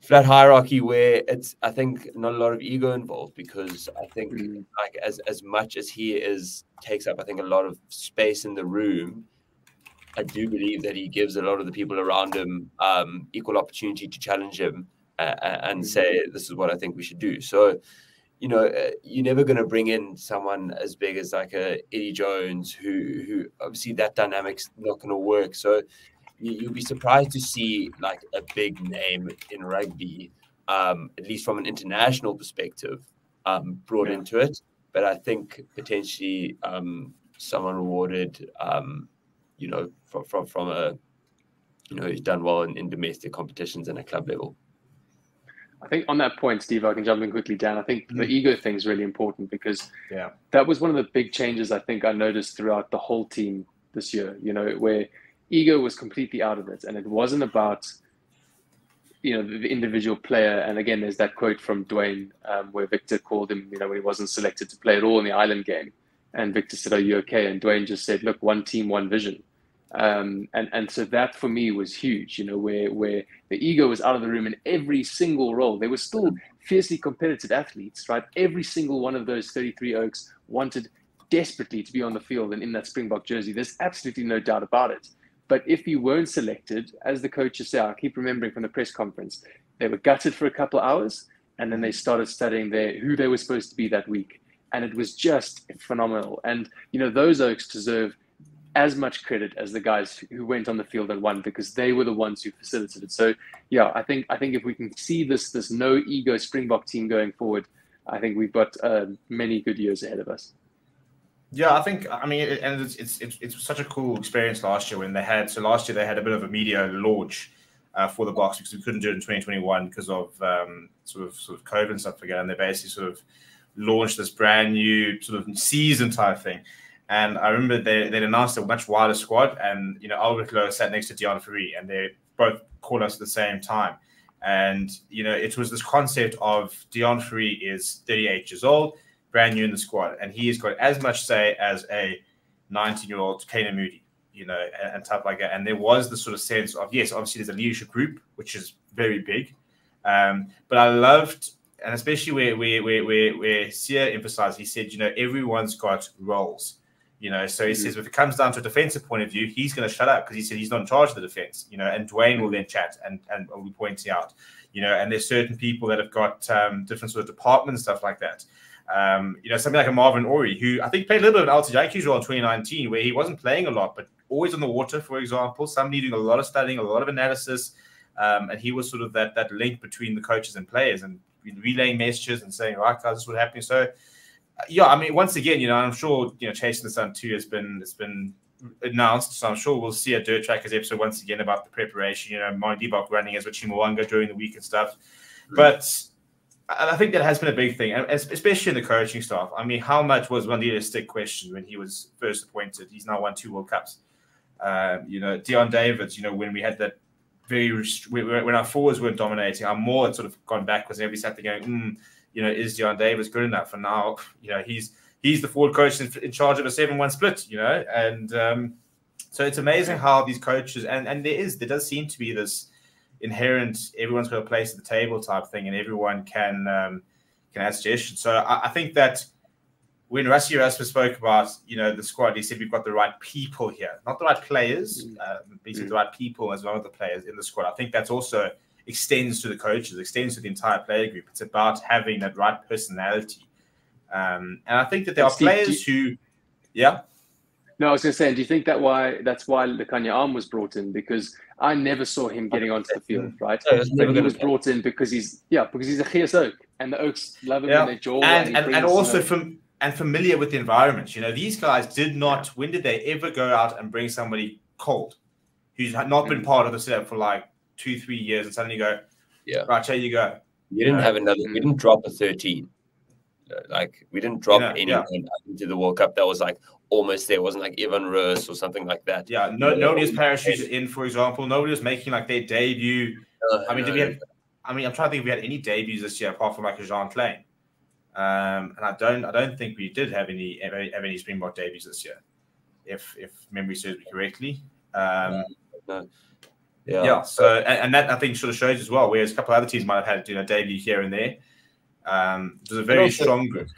flat hierarchy where it's I think not a lot of ego involved because I think mm. like as as much as he is takes up I think a lot of space in the room, I do believe that he gives a lot of the people around him um, equal opportunity to challenge him uh, and mm. say this is what I think we should do. So. You know, uh, you're never going to bring in someone as big as like a Eddie Jones, who, who obviously that dynamic's not going to work. So, you'll be surprised to see like a big name in rugby, um, at least from an international perspective, um, brought yeah. into it. But I think potentially um, someone rewarded, um, you know, from, from from a you know who's done well in, in domestic competitions and a club level. I think on that point, Steve, I can jump in quickly, Dan. I think mm-hmm. the ego thing is really important because yeah. that was one of the big changes I think I noticed throughout the whole team this year, you know, where ego was completely out of it. And it wasn't about, you know, the, individual player. And again, there's that quote from Duane um, where Victor called him, you know, when he wasn't selected to play at all in the Ireland game. And Victor said, Are you okay? And Duane just said, Look, one team, one vision. Um, and and so that for me was huge, you know, where where the ego was out of the room in every single role. They were still fiercely competitive athletes, right? Every single one of those 33 Oaks wanted desperately to be on the field and in that Springbok jersey. There's absolutely no doubt about it. But if you weren't selected, as the coaches say, I keep remembering from the press conference, they were gutted for a couple of hours and then they started studying their who they were supposed to be that week. And it was just phenomenal. And you know, those Oaks deserve as much credit as the guys who went on the field and won because they were the ones who facilitated. So yeah, I think I think if we can see this this no ego Springbok team going forward, I think we've got uh, many good years ahead of us. Yeah, I think I mean, and it's, it's, it's it's such a cool experience last year when they had so last year they had a bit of a media launch uh, for the Boks because we couldn't do it in 2021 because of um, sort of sort of COVID and stuff again, and they basically sort of launched this brand new sort of season type thing. And I remember they they announced a much wider squad, and you know Albert Lowe sat next to Deon Fourie, and they both called us at the same time. And you know it was this concept of Deon Fourie is 38 years old, brand new in the squad, and he has got as much say as a 19 year old Canan Moodie, you know, and, and type like that. And there was the sort of sense of yes, obviously there's a leadership group which is very big, um, but I loved and especially where where where where, where Siya emphasized, he said, you know, everyone's got roles. You know, so he mm-hmm. says if it comes down to a defensive point of view, he's going to shut up because he said he's not in charge of the defense. You know, and Duane will then chat and and will be pointing out. You know, and there's certain people that have got um, different sort of departments, stuff like that. Um, you know, something like a Marvin Orie, who I think played a little bit of an LTJQ's role in 2019, where he wasn't playing a lot, but always on the water, for example. Somebody doing a lot of studying, a lot of analysis, um, and he was sort of that that link between the coaches and players and relaying messages and saying, "Right, guys, this is what happening." So yeah, I mean, once again, you know, I'm sure you know, chasing the sun two has been it's been announced, so I'm sure we'll see a Dirt Trackers episode once again about the preparation. You know, Martin Debok running as with Chimawanga during the week and stuff. But I think that has been a big thing, especially in the coaching staff. I mean, how much was Wandile stick question when he was first appointed? He's now won two World Cups. Um, you know, Deon Davids. You know, when we had that very when our forwards weren't dominating, our maul had sort of gone backwards, and everybody sat there going, mm, you know, is Deon Davids good enough? And now, you know, he's he's the forward coach in, in charge of a seven-one split, you know, and um, so it's amazing how these coaches and and there is there does seem to be this inherent everyone's got a place at the table type thing, and everyone can um, can add suggestions. So I, I think that when Rassie Erasmus spoke about you know the squad, he said we've got the right people here, not the right players, mm. uh, but he said mm. the right people as well as the players in the squad. I think that's also extends to the coaches, extends to the entire player group. It's about having that right personality. Um, and I think that there are Steve, players you, who, yeah. No, I was going to say, do you think that why that's why Lukhanyo Am was brought in? Because I never saw him getting onto the field, right? So but he was brought in because he's yeah, because he's a Gears Oak, and the Oaks love him yeah. in their jaw, and and, and also from and familiar with the environment. You know, these guys did not. Yeah. When did they ever go out and bring somebody cold, who's not been mm. part of the setup for like two, three years and suddenly go, yeah, right, here you go. You didn't have another, we didn't drop a 13. Like, we didn't drop yeah, anyone yeah. into the World Cup that was like almost there. It wasn't like Evan Roos or something like that. Yeah, no, nobody was parachuted in, for example. Nobody was making like their debut. Uh, I mean, did we have, I mean, I'm trying to think if we had any debuts this year apart from like a Jean Kleyn. Um, and I don't, I don't think we did have any have any, Springbok debuts this year, if if memory serves me correctly. Um, no. Yeah. Yeah. So, and, and, that I think sort of shows as well, whereas a couple of other teams might have had you know debut here and there. Um, there's a very also, strong group.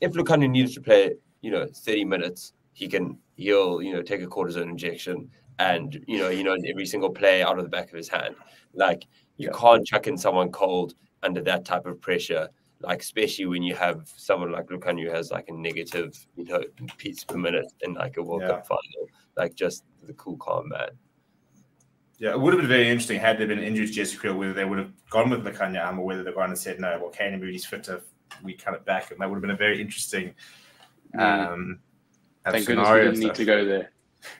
If Lukhanyo needs to play, you know, 30 minutes, he can he'll you know take a cortisone injection, and you know he knows every single play out of the back of his hand. Like you yeah. can't chuck in someone cold under that type of pressure. Like especially when you have someone like Lukhanyo who has like a negative, you know, beats per minute in like a World yeah. Cup final. Like just the cool, calm man. Yeah, it would have been very interesting had there been injuries to Jesse whether they would have gone with Lukhanyo or whether they've gone and said, no, well, Canan Moodie's fit to, we cut it back. And that would have been a very interesting mm. um, Thank goodness we didn't need to go there.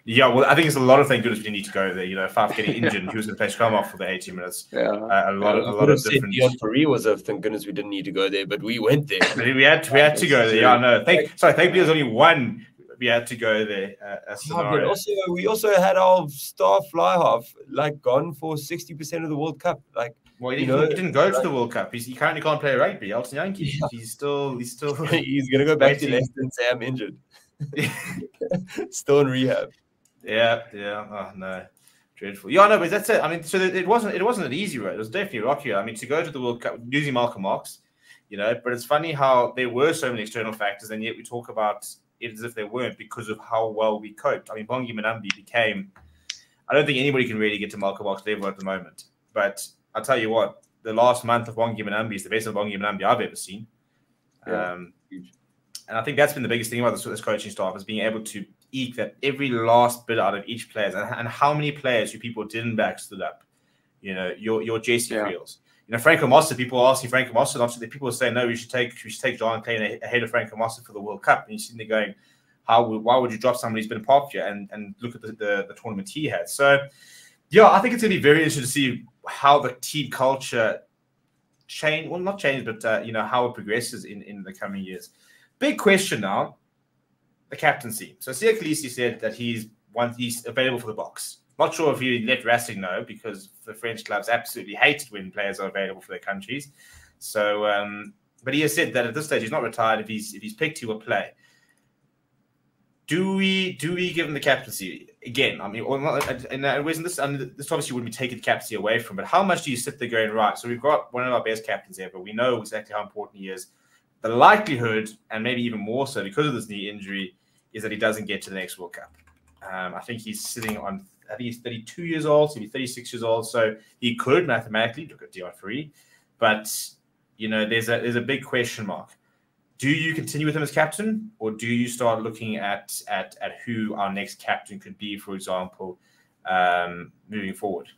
Yeah, well, I think it's a lot of thank goodness we didn't need to go there. You know, Faf getting injured, he was going to play scrum half for the 80 minutes. Yeah, uh, a lot, of, a lot of different. Deon Fourie was a thank goodness we didn't need to go there, but we went there. we had to, we had to go there. Yeah, no, thank. Sorry, thank there's only one we had to go there. Uh, but also, we also had our star fly half like gone for sixty percent of the World Cup. Like, well, he, you know, he didn't go like, to the World Cup. He's, he currently can't play rugby. Elton Jantjies. Yeah. He's still. He's still. he's gonna go back to Leicester and say I'm injured. still in rehab. Yeah, yeah. Oh no. Dreadful. Yeah, no, but that's it. I mean, so it wasn't it wasn't an easy road. It was definitely rocky. I mean, to go to the World Cup using Malcolm Marx, you know, but it's funny how there were so many external factors, and yet we talk about it as if there weren't because of how well we coped. I mean, Bongi Mbonambi became. I don't think anybody can really get to Malcolm Marx level at the moment. But I'll tell you what, the last month of Bongi Mbonambi is the best of Bongi Mbonambi I've ever seen. Yeah. Um, and I think that's been the biggest thing about this, this, coaching staff is being able to eke that every last bit out of each player. And, and how many players who people didn't back stood up. You know, your your JC yeah. Reels. You know, Franco Mostert, people are asking Franco Mostert, obviously people are saying, no, we should take we should take Jean Kleyn ahead of Franco Mostert for the World Cup. And you're sitting there going, how why would you drop somebody who's been a part you and, and look at the, the, the tournament he had. So yeah, I think it's gonna be very interesting to see how the team culture change well not change, but uh, you know, how it progresses in, in the coming years. Big question now, the captaincy. So Siya Kolisi said that he's one he's available for the Boks. Not sure if he let Racing know because the French clubs absolutely hate it when players are available for their countries. So, um, but he has said that at this stage he's not retired. If he's if he's picked, he will play. Do we do we give him the captaincy again? I mean, or not, and uh, wasn't this and this obviously wouldn't be taking the captaincy away from. But how much do you sit there going right? So we've got one of our best captains ever. We know exactly how important he is. The likelihood, and maybe even more so because of this knee injury, is that he doesn't get to the next World Cup. Um, I think he's sitting on I think he's 32 years old, so he's 36 years old. So he could mathematically look at Deon Fourie, but you know, there's a there's a big question mark. Do you continue with him as captain, or do you start looking at at at who our next captain could be, for example, um, moving forward?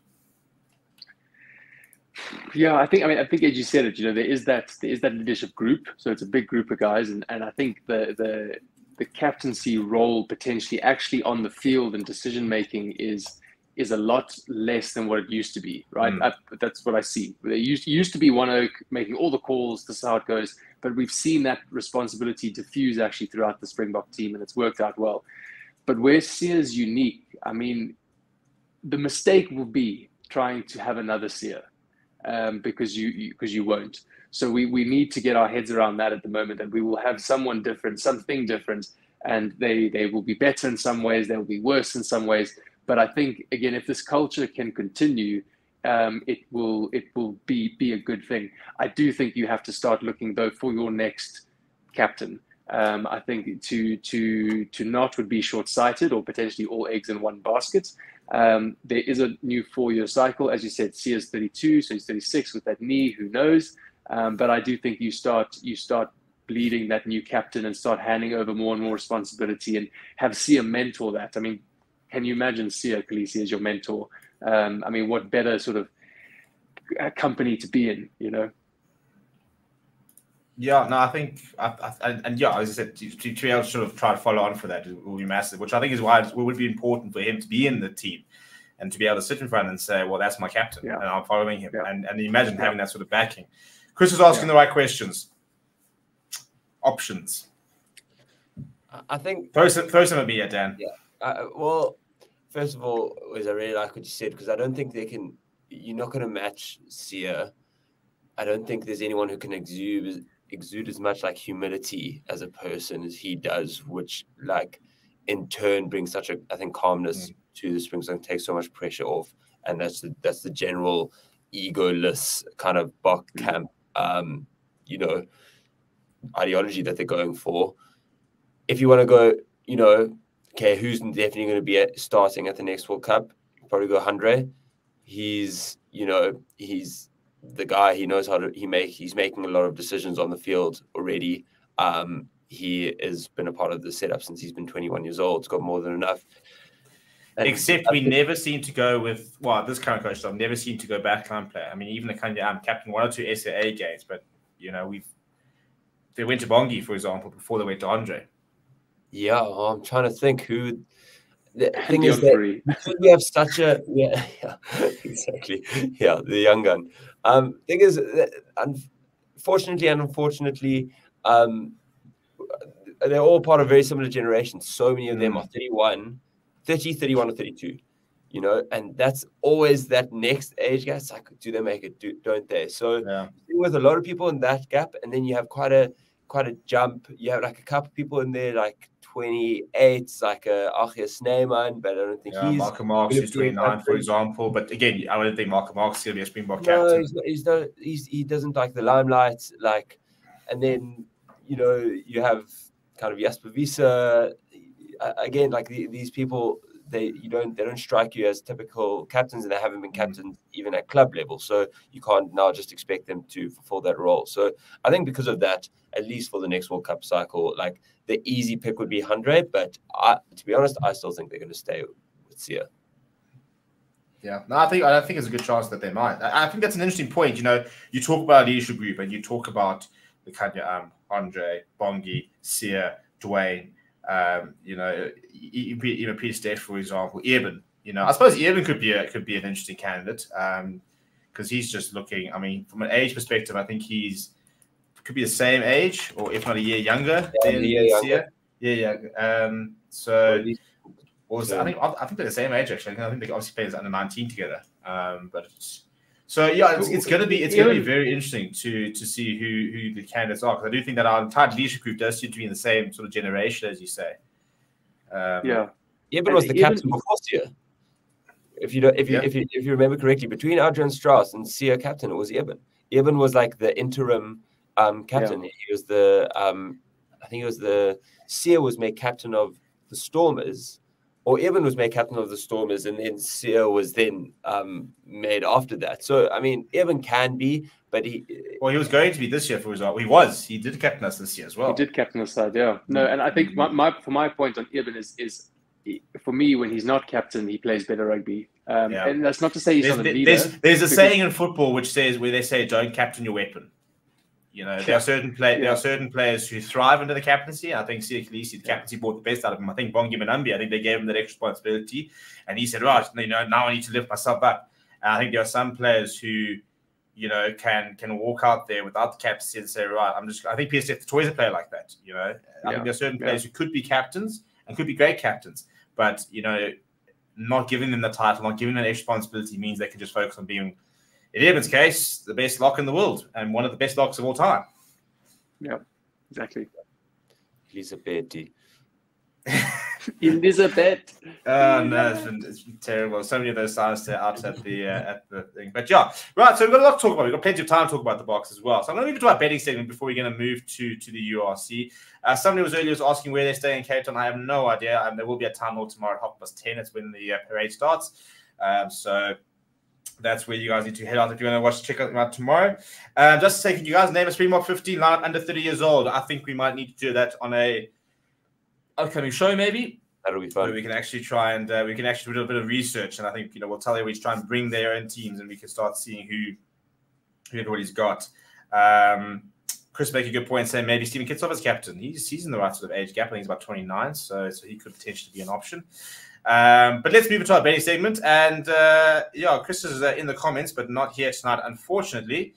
Yeah, I think I mean I think as you said it, you know, there is that there is that leadership group. So it's a big group of guys, and, and I think the the the captaincy role potentially actually on the field and decision making is is a lot less than what it used to be, right? Mm. I, that's what I see. There used, used to be one oak making all the calls, this is how it goes, but we've seen that responsibility diffuse actually throughout the Springbok team, and it's worked out well. But where Siya's unique, I mean, the mistake will be trying to have another Siya um, because you because you, you won't. So we, we need to get our heads around that at the moment, that we will have someone different, something different, and they they will be better in some ways, they will be worse in some ways. But I think again, if this culture can continue, um, it will it will be be a good thing. I do think you have to start looking though for your next captain. Um, I think to to to not would be short sighted or potentially all eggs in one basket. Um, there is a new four year cycle, as you said. Siya's 32, so he's 36 with that knee. Who knows? Um, but I do think you start you start bleeding that new captain and start handing over more and more responsibility and have Siya mentor that. I mean, can you imagine Siya Kolisi as your mentor? Um, I mean, what better sort of company to be in, you know? Yeah, no, I think, I, I, and yeah, as I said, to, to, be able to sort of try to follow on for that will be massive, which I think is why it would be important for him to be in the team and to be able to sit in front and say, well, that's my captain yeah. and I'm following him. Yeah. And, and imagine having that sort of backing. Chris is asking yeah. the right questions. Options. I think throw some throw some at me, yeah, Dan. Yeah. Uh, well, first of all, was I really like what you said because I don't think they can. You're not going to match Siya. I don't think there's anyone who can exude exude as much like humility as a person as he does, which like in turn brings such a I think calmness mm. to the Springs and takes so much pressure off. And that's the that's the general egoless kind of Bok mm. camp um, you know, ideology that they're going for. If you want to go, you know, okay, who's definitely going to be at, starting at the next World Cup? Probably go Handré. He's, you know, he's the guy. He knows how to. He make. He's making a lot of decisions on the field already. Um, he has been a part of the setup since he's been 21 years old. It's got more than enough. And Except we never seem to go with well, this current coach I've never seemed to go back backline player. I mean, even the kind of um, captain one or two SAA games, but you know we've they went to Bongi for example before they went to Handré. Yeah, I'm trying to think who. The thing is that we have such a yeah, yeah exactly yeah the young gun. Um, thing is, unfortunately and unfortunately, um, they're all part of very similar generations. So many of them are mm. 31, 30, 31, or 32. You know, and that's always that next age gap. It's like, do they make it? Do, don't they? So yeah. with a lot of people in that gap, and then you have quite a quite a jump. You have like a couple of people in there, like 28, like a RG Snyman, but I don't think yeah, he's. Malcolm Marx is 29, for example. But again, I don't think Malcolm Marx is going to be a Springbok no, captain. He's, he's, no, he's, he doesn't like the limelight. Like, and then, you know, you have kind of Jasper Wiese. Again, like the, these people, they you don't they don't strike you as typical captains, and they haven't been mm. captains even at club level. So you can't now just expect them to fulfill that role. So I think because of that, at least for the next World Cup cycle, like the easy pick would be Handré. But I, to be honest, I still think they're going to stay with Siya. Yeah, no, I think I think it's a good chance that they might. I, I, think that's an interesting point. You know, you talk about leadership group and you talk about the kind of um, Handré, Bongi, Siya, Duane, um, you know, even Pieter-Steph, for example, Eben. You know, I suppose Eben could be a, could be an interesting candidate because um, he's just looking. I mean, from an age perspective, I think he's could be the same age or if not a year younger yeah, than year younger. Yeah, yeah. Um, so, was I think I think they're the same age actually. I think they obviously played as under nineteen together. Um, but so yeah, it's, it's gonna be it's gonna be very interesting to to see who who the candidates are because I do think that our entire leadership group does seem to be in the same sort of generation as you say. Um, yeah, Eben was the captain before Siya. If you don't, if you, yeah. if you if you remember correctly, between Adriaan Strauss and Siya captain, it was Eben. Eben was like the interim um, captain. Yeah. He was the um, I think it was the Siya was made captain of the Stormers, or Eben was made captain of the Stormers, and then Siya was then um, made after that. So I mean, Eben can be, but he well, he was going to be this year for result. He was. He did captain us this year as well. He did captain us side, yeah. No, and I think my, my for my point on Eben is is for me when he's not captain, he plays better rugby. Um, yeah. And that's not to say he's there's, not a leader. There's, there's a saying in football which says where they say don't captain your weapon. You know, there are certain play, yeah. there are certain players who thrive under the captaincy. I think Kolisi, the captaincy, brought the best out of him. I think Bongi Mbonambi, I think they gave him that extra responsibility, and he said, "Right, you know, now I need to lift myself up." And I think there are some players who, you know, can can walk out there without the captaincy and say, "Right, I'm just." I think PS du Toit's a player like that. You know, I yeah. think there are certain players who could be captains and could be great captains, but you know, not giving them the title, not giving them the responsibility means they can just focus on being in Eben's case, the best lock in the world and one of the best locks of all time. Yeah, exactly. Elizabeth. Elizabeth. Oh no, it's been, it's been terrible. So many of those signs out at the uh, at the thing. But yeah, right. So we've got a lot to talk about. We've got plenty of time to talk about the Boks as well. So I'm going to move to our betting segment before we're going to move to to the URC. Uh, somebody was earlier was asking where they're staying in Cape Town. I have no idea. Um, there will be a town hall tomorrow at half past ten. It's when the uh, parade starts. Um, so that's where you guys need to head out if you want to watch check out tomorrow. Um, just a second, you guys name a Springbok 15 line under 30 years old. I think we might need to do that on a upcoming show, maybe. That'll be fun. we can actually try and uh, we can actually do a bit of research, and I think you know we'll tell you we try and bring their own teams, and we can start seeing who who everybody's got. Um, Chris make a good point saying maybe Steven Kitshoff is captain. He's he's in the right sort of age gap. I think he's about 29, so so he could potentially be an option. Um, but let's move to our betting segment. And uh, yeah, Chris is uh, in the comments, but not here tonight, unfortunately.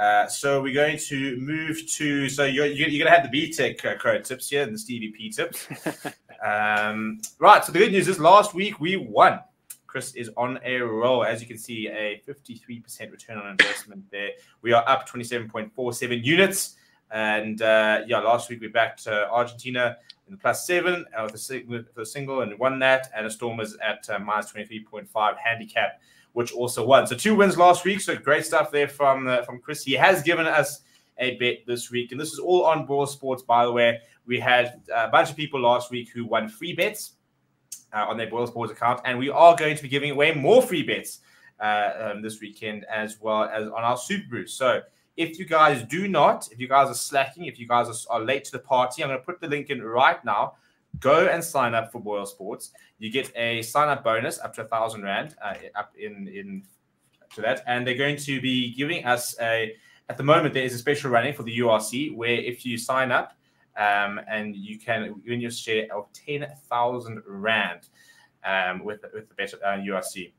Uh, so we're going to move to. So you're, you're, going to have the BTEC uh, code tips here and the Stevie P tips. um, right. So the good news is last week we won. Chris is on a roll. As you can see, a 53% return on investment there. We are up 27.47 units. And uh, yeah, last week we backed uh, Argentina in the plus seven uh, with, a single, with a single and won that, and a Stormers at uh, minus 23.5 handicap, which also won. So two wins last week. So great stuff there from uh, from Chris. He has given us a bet this week, and this is all on BoyleSports, by the way. We had a bunch of people last week who won free bets uh, on their BoyleSports account, and we are going to be giving away more free bets uh, um, this weekend as well as on our Super Boost. So if you guys do not, if you guys are slacking, if you guys are, are late to the party, I'm going to put the link in right now. go and sign up for BoyleSports. You get a sign up bonus up to a thousand rand uh, up in in to that, and they're going to be giving us a. At the moment, there is a special running for the URC where if you sign up um, and you can win your share of ten thousand rand um, with with the better uh, URC.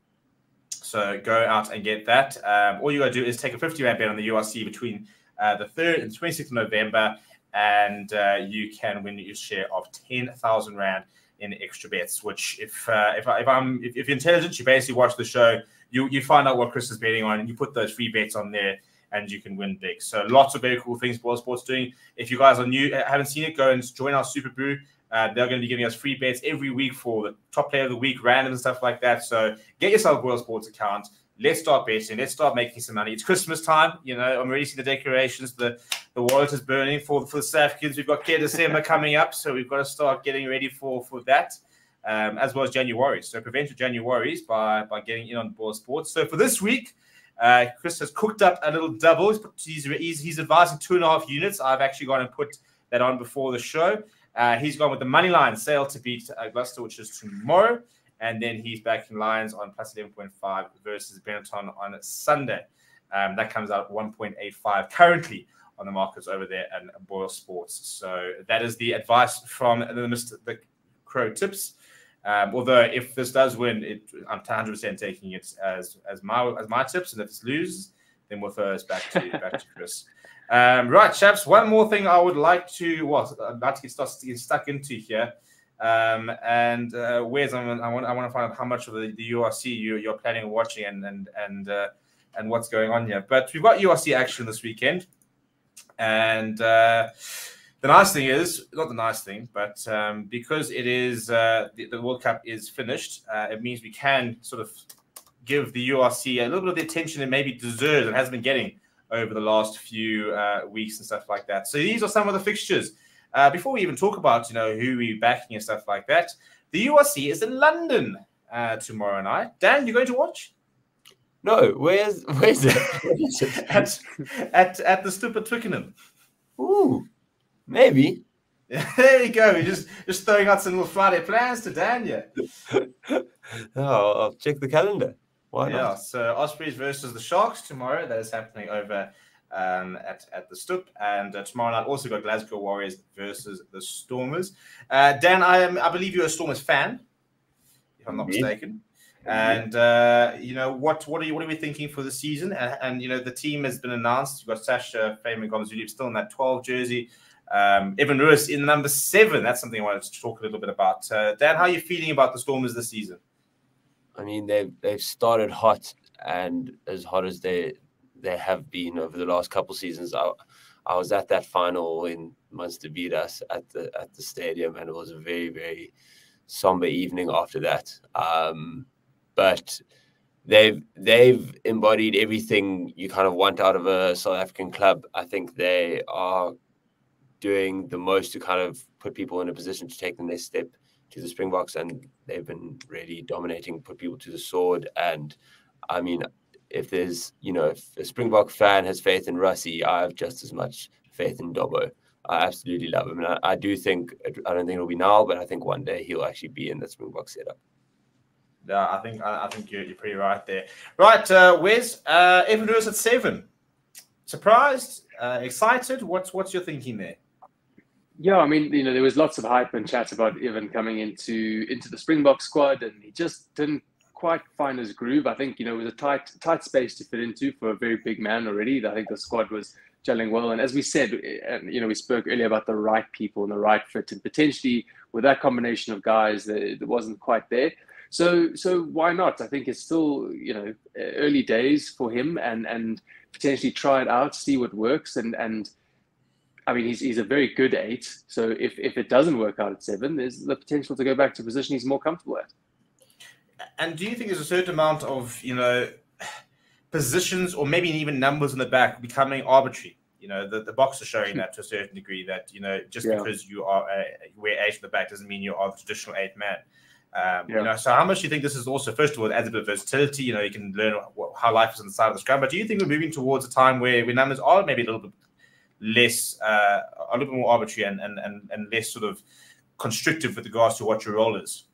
So go out and get that. Um, all you got to do is take a 50 rand bet on the URC between uh, the 3rd and 26th of November, and uh, you can win your share of 10,000 rand in extra bets. Which, if uh, if, I, if I'm if, if, you're intelligent, you basically watch the show, you you find out what Chris is betting on, and you put those free bets on there. And you can win big. So lots of very cool things BoyleSports doing. If you guys are new, uh, haven't seen it, go and join our SuperBru. Uh, they're going to be giving us free bets every week for the top player of the week, random and stuff like that. So get yourself a BoyleSports account. Let's start betting. Let's start making some money. It's Christmas time. You know, I'm already seeing the decorations. The the wallet is burning for for the South kids. We've got Care December coming up, so we've got to start getting ready for for that, um, as well as January. So prevent your Januaries by by getting in on BoyleSports. So for this week. Uh, Chris has cooked up a little double. He's, he's, he's advising two and a half units. I've actually gone and put that on before the show. Uh, he's gone with the money line Sale to beat uh, Gloucester, which is tomorrow. And then he's back in Lions on plus 11.5 versus Benetton on Sunday. Um, that comes out 1.85 currently on the markets over there and BoyleSports. So that is the advice from the Mr. The Crow Tips. Um, although if this does win, it, I'm 100% taking it as as my as my tips, and if it loses, then we'll throw us back to back to Chris. Um, right, chaps. One more thing I would like to what I'd like to get, start, get stuck into here. Um, and uh, where's I want I want to find out how much of the, the URC you, you're planning on watching and and and uh, and what's going on here. But we've got URC action this weekend, and uh, the nice thing is not the nice thing, but um, because it is uh, the, the, World Cup is finished, uh, it means we can sort of give the URC a little bit of the attention it maybe deserves and has been getting over the last few uh, weeks and stuff like that. So these are some of the fixtures. Uh, before we even talk about you know who we're backing and stuff like that, the URC is in London uh, tomorrow night. Dan, you're going to watch? No, where's where's it? at, at at the stupid Twickenham. Ooh, maybe. there you go. You're just just throwing out some little Friday plans to Dan, yeah. oh, I'll check the calendar. Why yeah, not? so Ospreys versus the Sharks tomorrow. That is happening over um, at, at the Stoop. And uh, tomorrow night also got Glasgow Warriors versus the Stormers. Uh, Dan, I am I believe you're a Stormers fan, if I'm not mm-hmm. mistaken. And uh, you know what? What are you? What are we thinking for the season? And, and you know the team has been announced. You've got Sacha Feinberg-Mngomezulu still in that 12 jersey. Um, Evan Roos in number seven. That's something I wanted to talk a little bit about. Uh, Dan, how are you feeling about the Stormers this season? I mean, they've they've started hot and as hot as they they have been over the last couple seasons. I, I was at that final in Munster beat us at the at the stadium, and it was a very very somber evening after that. Um, but they've they've embodied everything you kind of want out of a South African club. I think they are doing the most to kind of put people in a position to take the next step to the Springboks, and they've been really dominating, put people to the sword. And I mean, if there's, you know, if a Springbok fan has faith in Rassie, I have just as much faith in Dobbo. I absolutely love him. And I, I do think, I don't think it'll be now, but I think one day he'll actually be in the Springbok setup. Yeah, I think I, I think you're, you're, pretty right there. Right, uh, Wes, uh, Evan Roos at seven. Surprised, uh, excited? What's what's your thinking there? Yeah, I mean, you know, there was lots of hype and chat about Evan coming into into the Springbok squad, and he just didn't quite find his groove. I think you know it was a tight tight space to fit into for a very big man already. I think the squad was gelling well, and as we said, and you know, we spoke earlier about the right people and the right fit, and potentially with that combination of guys, it wasn't quite there. So so why not? I think it's still you know early days for him, and and potentially try it out, see what works, and and I mean, he's, he's a very good eight. So if, if it doesn't work out at seven, there's the potential to go back to a position he's more comfortable at. And do you think there's a certain amount of, you know, positions or maybe even numbers in the back becoming arbitrary? You know, the, the Boks is showing that to a certain degree that, you know, just yeah. because you are a, wear eight in the back doesn't mean you are the traditional eight man. Um, yeah. You know, so how much do you think this is also, first of all, it adds a bit of versatility? You know, you can learn what, how life is on the side of the scrum. But do you think we're moving towards a time where, where numbers are maybe a little bit less, uh, a little bit more arbitrary and, and, and, and less sort of constrictive with regards to what your role is.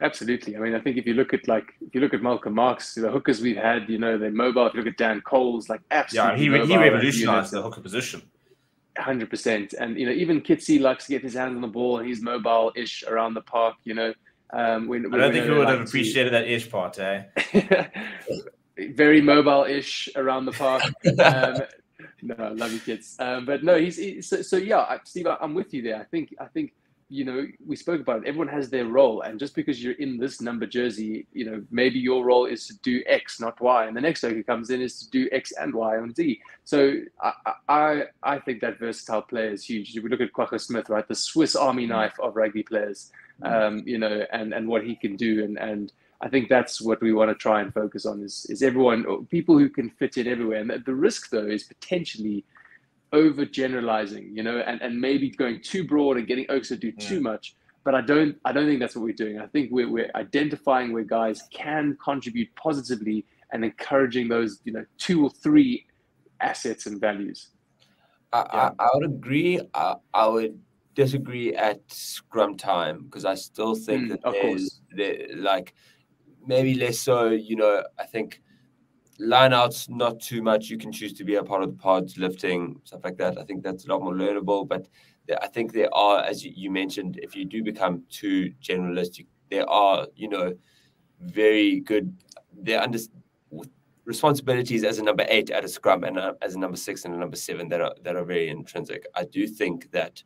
Absolutely. I mean, I think if you look at like if you look at Malcolm Marx, the hookers we've had, you know, they're mobile. If you look at Dane Coles, like absolutely. Yeah, he, he revolutionized the hooker position. Hundred percent, and you know, even Kitsy likes to get his hands on the ball, and he's mobile-ish around the park. You know, um, when, I don't think he would have appreciated to... that ish part, eh? Very mobile-ish around the park. um, no, love you, kids. Um, but no, he's he, so, so, yeah, Steve. I'm with you there. I think I think you know, we spoke about it. Everyone has their role, and just because you're in this number jersey, you know, maybe your role is to do X, not Y, and the next guy who comes in is to do X and Y and Z. So I I, I think that versatile player is huge. If we look at Kwagga Smith, right, the Swiss Army mm. knife of rugby players, mm. um, you know, and and what he can do, and and I think that's what we want to try and focus on is is everyone, people who can fit in everywhere. And the, the risk though is potentially over generalizing, you know, and, and maybe going too broad and getting Oaks to do yeah. too much. But I don't I don't think that's what we're doing. I think we're, we're identifying where guys can contribute positively and encouraging those, you know, two or three assets and values. I, yeah. I, I would agree. I, I would disagree at scrum time because I still think mm, that there's there, like maybe less so, you know, I think lineouts not too much. You can choose to be a part of the pods, lifting stuff like that. I think that's a lot more learnable. But I think there are, as you mentioned, if you do become too generalistic, there are you know very good. There under responsibilities as a number eight at a scrum and a, as a number six and a number seven that are that are very intrinsic. I do think that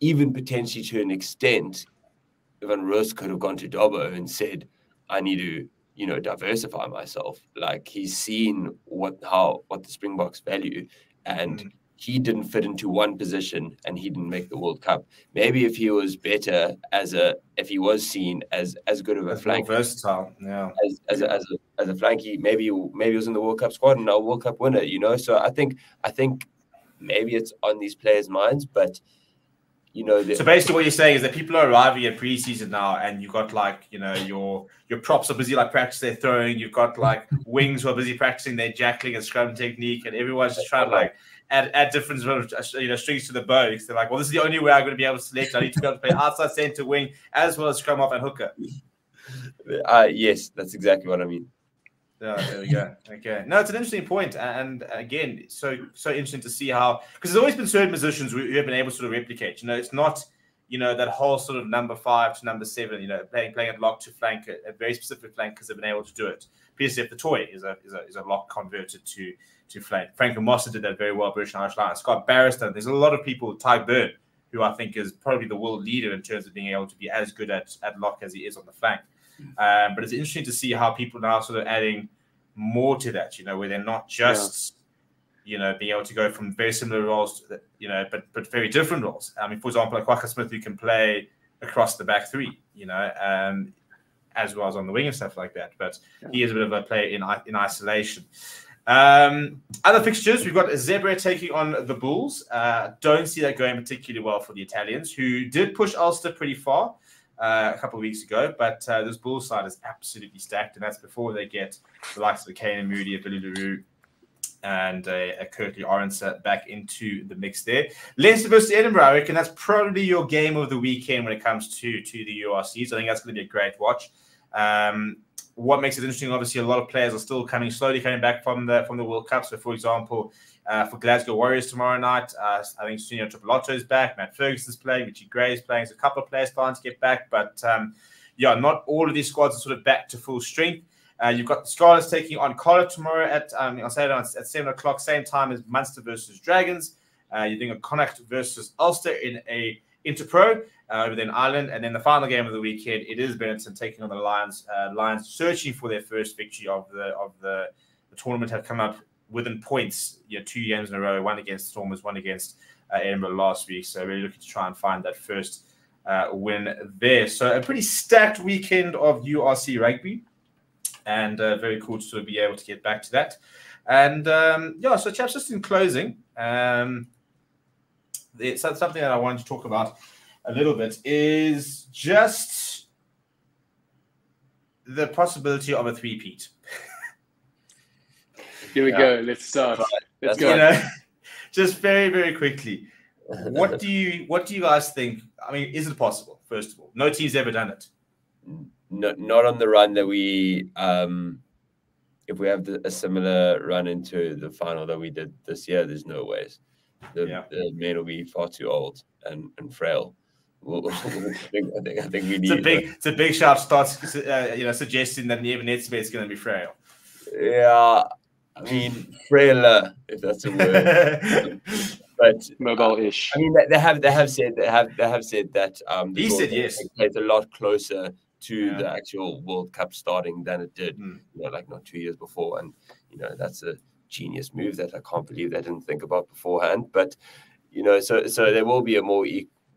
even potentially to an extent, Evan Roos could have gone to Dobbo and said, "I need to you know diversify myself. Like he's seen what how what the springboks value and mm. he didn't fit into one position and he didn't make the world cup. Maybe if he was better as a if he was seen as as good of a flank versatile yeah. as, as, a, as a as a flanky maybe maybe he was in the world cup squad and a world cup winner you know? So i think i think maybe it's on these players minds but you know. The, so basically, what you're saying is that people are arriving at preseason now, and you've got like you know your your props are busy like practice their throwing. You've got like wings who are busy practicing their jackling and scrum technique, and everyone's just trying to like add, add different you know strings to the bow. Because they're like, well, this is the only way I'm going to be able to select. I need to be able to play outside center, wing, as well as scrum half and hooker. Uh, yes, that's exactly what I mean. Yeah, there we go. Okay, no, it's an interesting point, and again, so so interesting to see how because there's always been certain positions who have been able to sort of replicate. You know, it's not you know that whole sort of number five to number seven. You know, playing playing at lock to flank, a, very specific flank because they've been able to do it. PS du Toit is a is a, is a lock converted to to flank. Franco Mostert did that very well. British Irish Lions. Scott Barrister. There's a lot of people. Tadhg Beirne, who I think is probably the world leader in terms of being able to be as good at at lock as he is on the flank. Um, but it's interesting to see how people now sort of adding more to that, you know, where they're not just, yeah. you know, being able to go from very similar roles, to, you know, but but very different roles. I mean, for example, like Kwagga Smith, who can play across the back three, you know, um, as well as on the wing and stuff like that. But yeah. he is a bit of a player in in isolation. Um, other fixtures, we've got Zebre taking on the Bulls. Uh, don't see that going particularly well for the Italians, who did push Ulster pretty far uh, a couple of weeks ago. But uh, this Bulls side is absolutely stacked, and that's before they get the likes of Kane and Moody, Willie le Roux, and a, a Kurt-Lee Arendse back into the mix there. Leinster versus Edinburgh, I reckon that's probably your game of the weekend when it comes to to the URCs. I think that's going to be a great watch. Um, what makes it interesting, obviously, a lot of players are still coming slowly coming back from the from the World Cup. So, for example, uh, for Glasgow Warriors tomorrow night. Uh, I think Sione Tuipulotu is back. Matt Fagerson's playing. Richie Gray is playing. So a couple of players starting to get back. But um, yeah, not all of these squads are sort of back to full strength. Uh, you've got the Scarlets taking on Collar tomorrow at um, I'll say at seven o'clock, same time as Munster versus Dragons. Uh, you're doing a Connacht versus Ulster in a Interpro uh, over in Ireland, and then the final game of the weekend it is Benetton taking on the Lions. Uh, Lions searching for their first victory of the of the, the tournament have come up within points, you know, two games in a row, one against Stormers, one against uh, Edinburgh last week. So really looking to try and find that first uh, win there. So a pretty stacked weekend of URC rugby, and uh, very cool to sort of be able to get back to that. And um, yeah, so chaps, just in closing, um, it's something that I wanted to talk about a little bit is just the possibility of a three-peat. Here we yeah. go. Let's start. Let's go. You know, just very, very quickly. what do you what do you guys think? I mean, is it possible? First of all, no team's ever done it. Not not on the run that we um if we have the, a similar run into the final that we did this year, there's no ways. The, yeah. the men will be far too old and, and frail. Well, I, think, I, think, I think we need. It's a big, it's a big shout. Starts, uh, you know, suggesting that Neven is going to be frail. Yeah, I mean, frailer, if that's a word. but mobile-ish. I mean, they have they have said they have they have said that um, he said yes, it's a lot closer to yeah. the actual World Cup starting than it did, mm. you know, like not two years before, and you know that's a genius move that I can't believe they didn't think about beforehand. But you know, so so there will be a more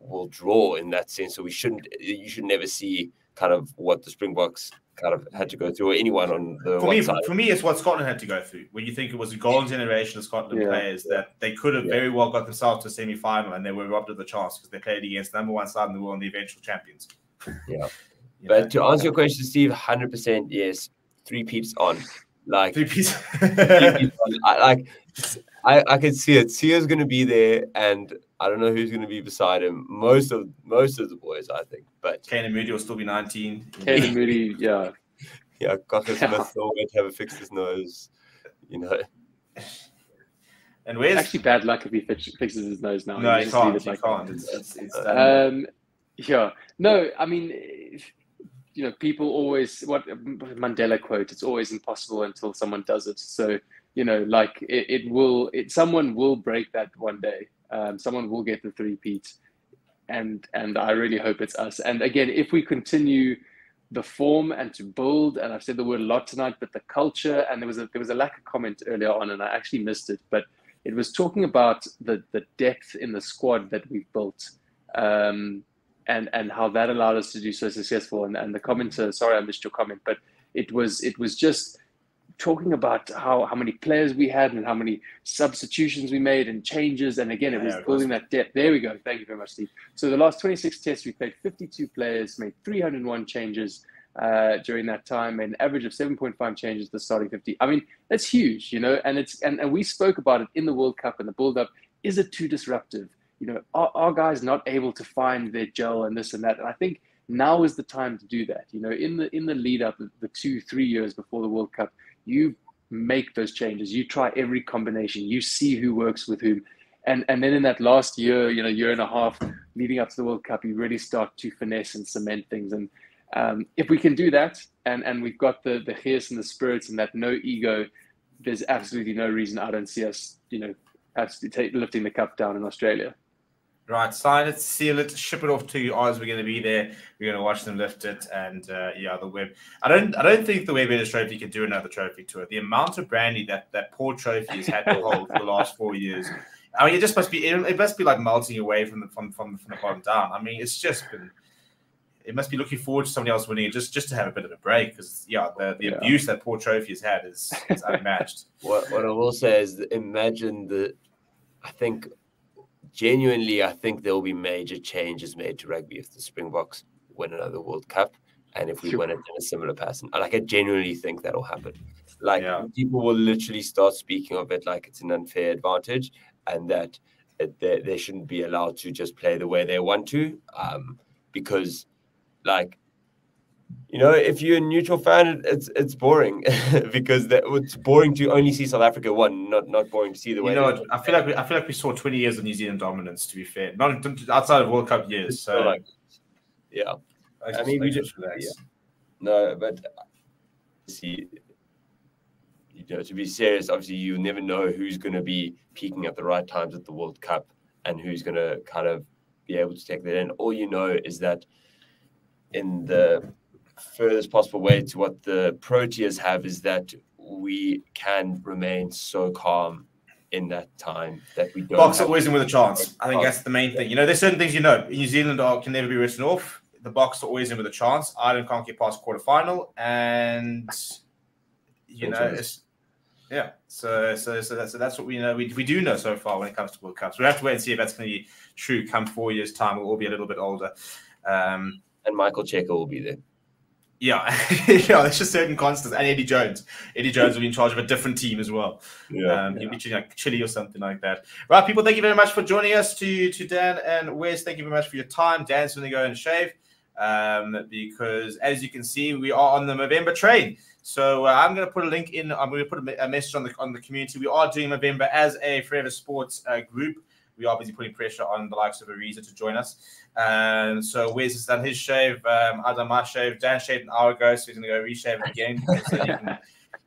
equal draw in that sense. So we shouldn't you should never see kind of what the Springboks kind of had to go through, or anyone on the for me, side. For me, it's what Scotland had to go through. When you think it was a golden generation of Scotland yeah. players that they could have yeah. very well got themselves to a semi final and they were robbed of the chance because they played against number one side in the world and the eventual champions. Yeah. but know? to answer your question, Steve, 100% yes. Three peeps on. Like, three peeps. I, like, I, I can see it. Siya's going to be there, and I don't know who's going to be beside him. Most of most of the boys, I think. But Canan Moodie will still be 19. Canan Moodie, yeah. Yeah, Kwagga Smith yeah. still won't have a fixed his nose, you know. And where's actually bad luck if he fixes his nose now? No, he, he can't. He like can't. It's, it's, it's um, yeah. No, I mean, you know, people always what Mandela quote. It's always impossible until someone does it. So you know, like it, it will. It someone will break that one day. Um, someone will get the three peat, and and I really hope it's us. And again, if we continue the form and to build, and I've said the word a lot tonight, but the culture, and there was a there was a lack of comment earlier on, and I actually missed it, but it was talking about the the depth in the squad that we've built. Um, and and how that allowed us to do so successful. And and the commenter, sorry, I missed your comment, but it was it was just talking about how, how many players we had and how many substitutions we made and changes. And again, it was yeah, it building was. that depth. There we go. Thank you very much, Steve. So the last 26 tests, we played 52 players, made 301 changes uh, during that time, an average of 7.5 changes the starting 50. I mean, that's huge, you know, and it's and, and we spoke about it in the World Cup and the build up. Is it too disruptive? You know, are, are guys not able to find their gel and this and that? And I think now is the time to do that. You know, in the in the lead up, the two, three years before the World Cup, you make those changes. You try every combination. You see who works with whom. And and then in that last year you know year and a half leading up to the world cup you really start to finesse and cement things. And um, if we can do that and and we've got the the gears and the spirits and that no ego there's absolutely no reason i don't see us you know absolutely take, lifting the cup down in australia Right, sign it, seal it, ship it off to you. Ours, we're going to be there. We're going to watch them lift it, and uh, yeah, the web. I don't, I don't think the Webb Ellis Trophy can do another trophy to it. The amount of brandy that that poor trophy has had to hold for the last four years. I mean, it just must be. It, it, must be like melting away from the from, from from the bottom down. I mean, it's just been. It must be looking forward to somebody else winning it just just to have a bit of a break because yeah, the, the yeah. abuse that poor trophy has had is, is unmatched. what what I will say is, imagine the. I think genuinely, I think there will be major changes made to rugby if the Springboks win another World Cup and if we sure. win it in a similar pattern. Like, I genuinely think that'll happen. Like, yeah. people will literally start speaking of it like it's an unfair advantage and that it, they, they shouldn't be allowed to just play the way they want to. Um, because, like, you know, if you're a neutral fan, it's it's boring because that, it's boring to only see South Africa one, not not boring to see the way. You know, I feel like we, I feel like we saw 20 years of New Zealand dominance. To be fair, not outside of World Cup years. So, like, yeah, I, I mean, we just yeah. no, but see, you know, to be serious, obviously, you never know who's going to be peaking at the right times at the World Cup and who's going to kind of be able to take that in. All you know is that in the furthest possible way to what the Proteas have is that we can remain so calm in that time that we don't. Boks always in with a chance. I think that's the main thing. You know, there's certain things you know. New Zealand are, can never be written off. The Boks are always in with a chance. Ireland can't get past quarter final, and you know, it's yeah. So so so that's so that's what we know. We, we do know so far when it comes to World Cups. We have to wait and see if that's going to be true come four years time. We'll all be a little bit older. Um, and Michael Cheika will be there. Yeah, yeah, there's just certain constants. And Eddie Jones. Eddie Jones will be in charge of a different team as well. Yeah, um, yeah. He'll be like Chile or something like that. Right, people, thank you very much for joining us. To to Dan and Wes, thank you very much for your time. Dan's going to go and shave um, because, as you can see, we are on the November train. So uh, I'm going to put a link in. I'm going to put a, a, message on the on the community. We are doing November as a Forever Sports uh, group. We are busy putting pressure on the likes of Ariza to join us. And so Wes has done his shave. Um, I've done my shave. Dan shaved an hour ago, so he's going to go reshave again. so you can,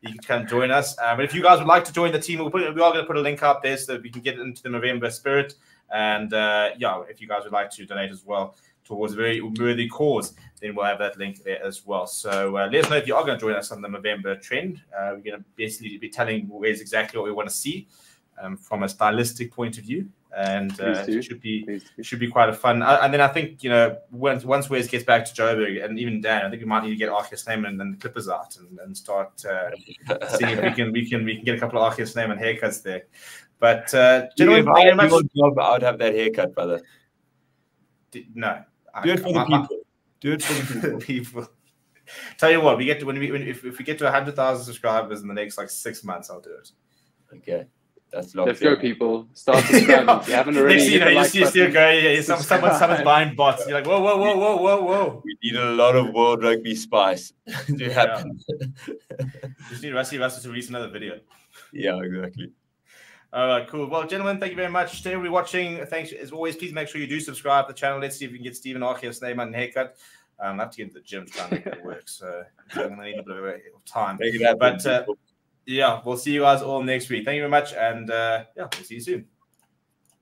you can come join us. Um, but if you guys would like to join the team, we'll put, we are going to put a link up there so that we can get into the November spirit. And uh, yeah, if you guys would like to donate as well towards a very worthy cause, then we'll have that link there as well. So uh, let us know if you are going to join us on the November trend. Uh, we're going to basically be telling Wes exactly what we want to see um, from a stylistic point of view and uh, it should be should be quite a fun. Uh, and then I think you know once once Wes gets back to Joburg and even Dan, I think we might need to get RG Snyman and then the Clippers out and, and start uh, seeing if we can we can we can get a couple of Arceus and haircuts there. But uh, gentlemen, if I had much... job, I would have that haircut, brother. No, do it for the people. Do it for the people. people. Tell you what, we get to when we when, if, if we get to hundred thousand subscribers in the next like six months, I'll do it. Okay. That's Let's go, people. Start subscribing. you haven't already. you know, you like see still go. Yeah, some, someone, someone's buying bots. You're like, whoa, whoa, whoa, whoa, whoa, whoa. We need a lot of World Rugby spice to happen. Yeah. just need Rusty Russell to release another video. Yeah, exactly. All right, cool. Well, gentlemen, thank you very much. To everybody watching, thanks as always. Please make sure you do subscribe to the channel. Let's see if we can get Stephen RG Snyman and haircut. Um, I have to get into the gym to try and make that work. So I'm going to need a bit of time. But uh, yeah, we'll see you guys all next week. Thank you very much. And uh, yeah, we'll see you soon.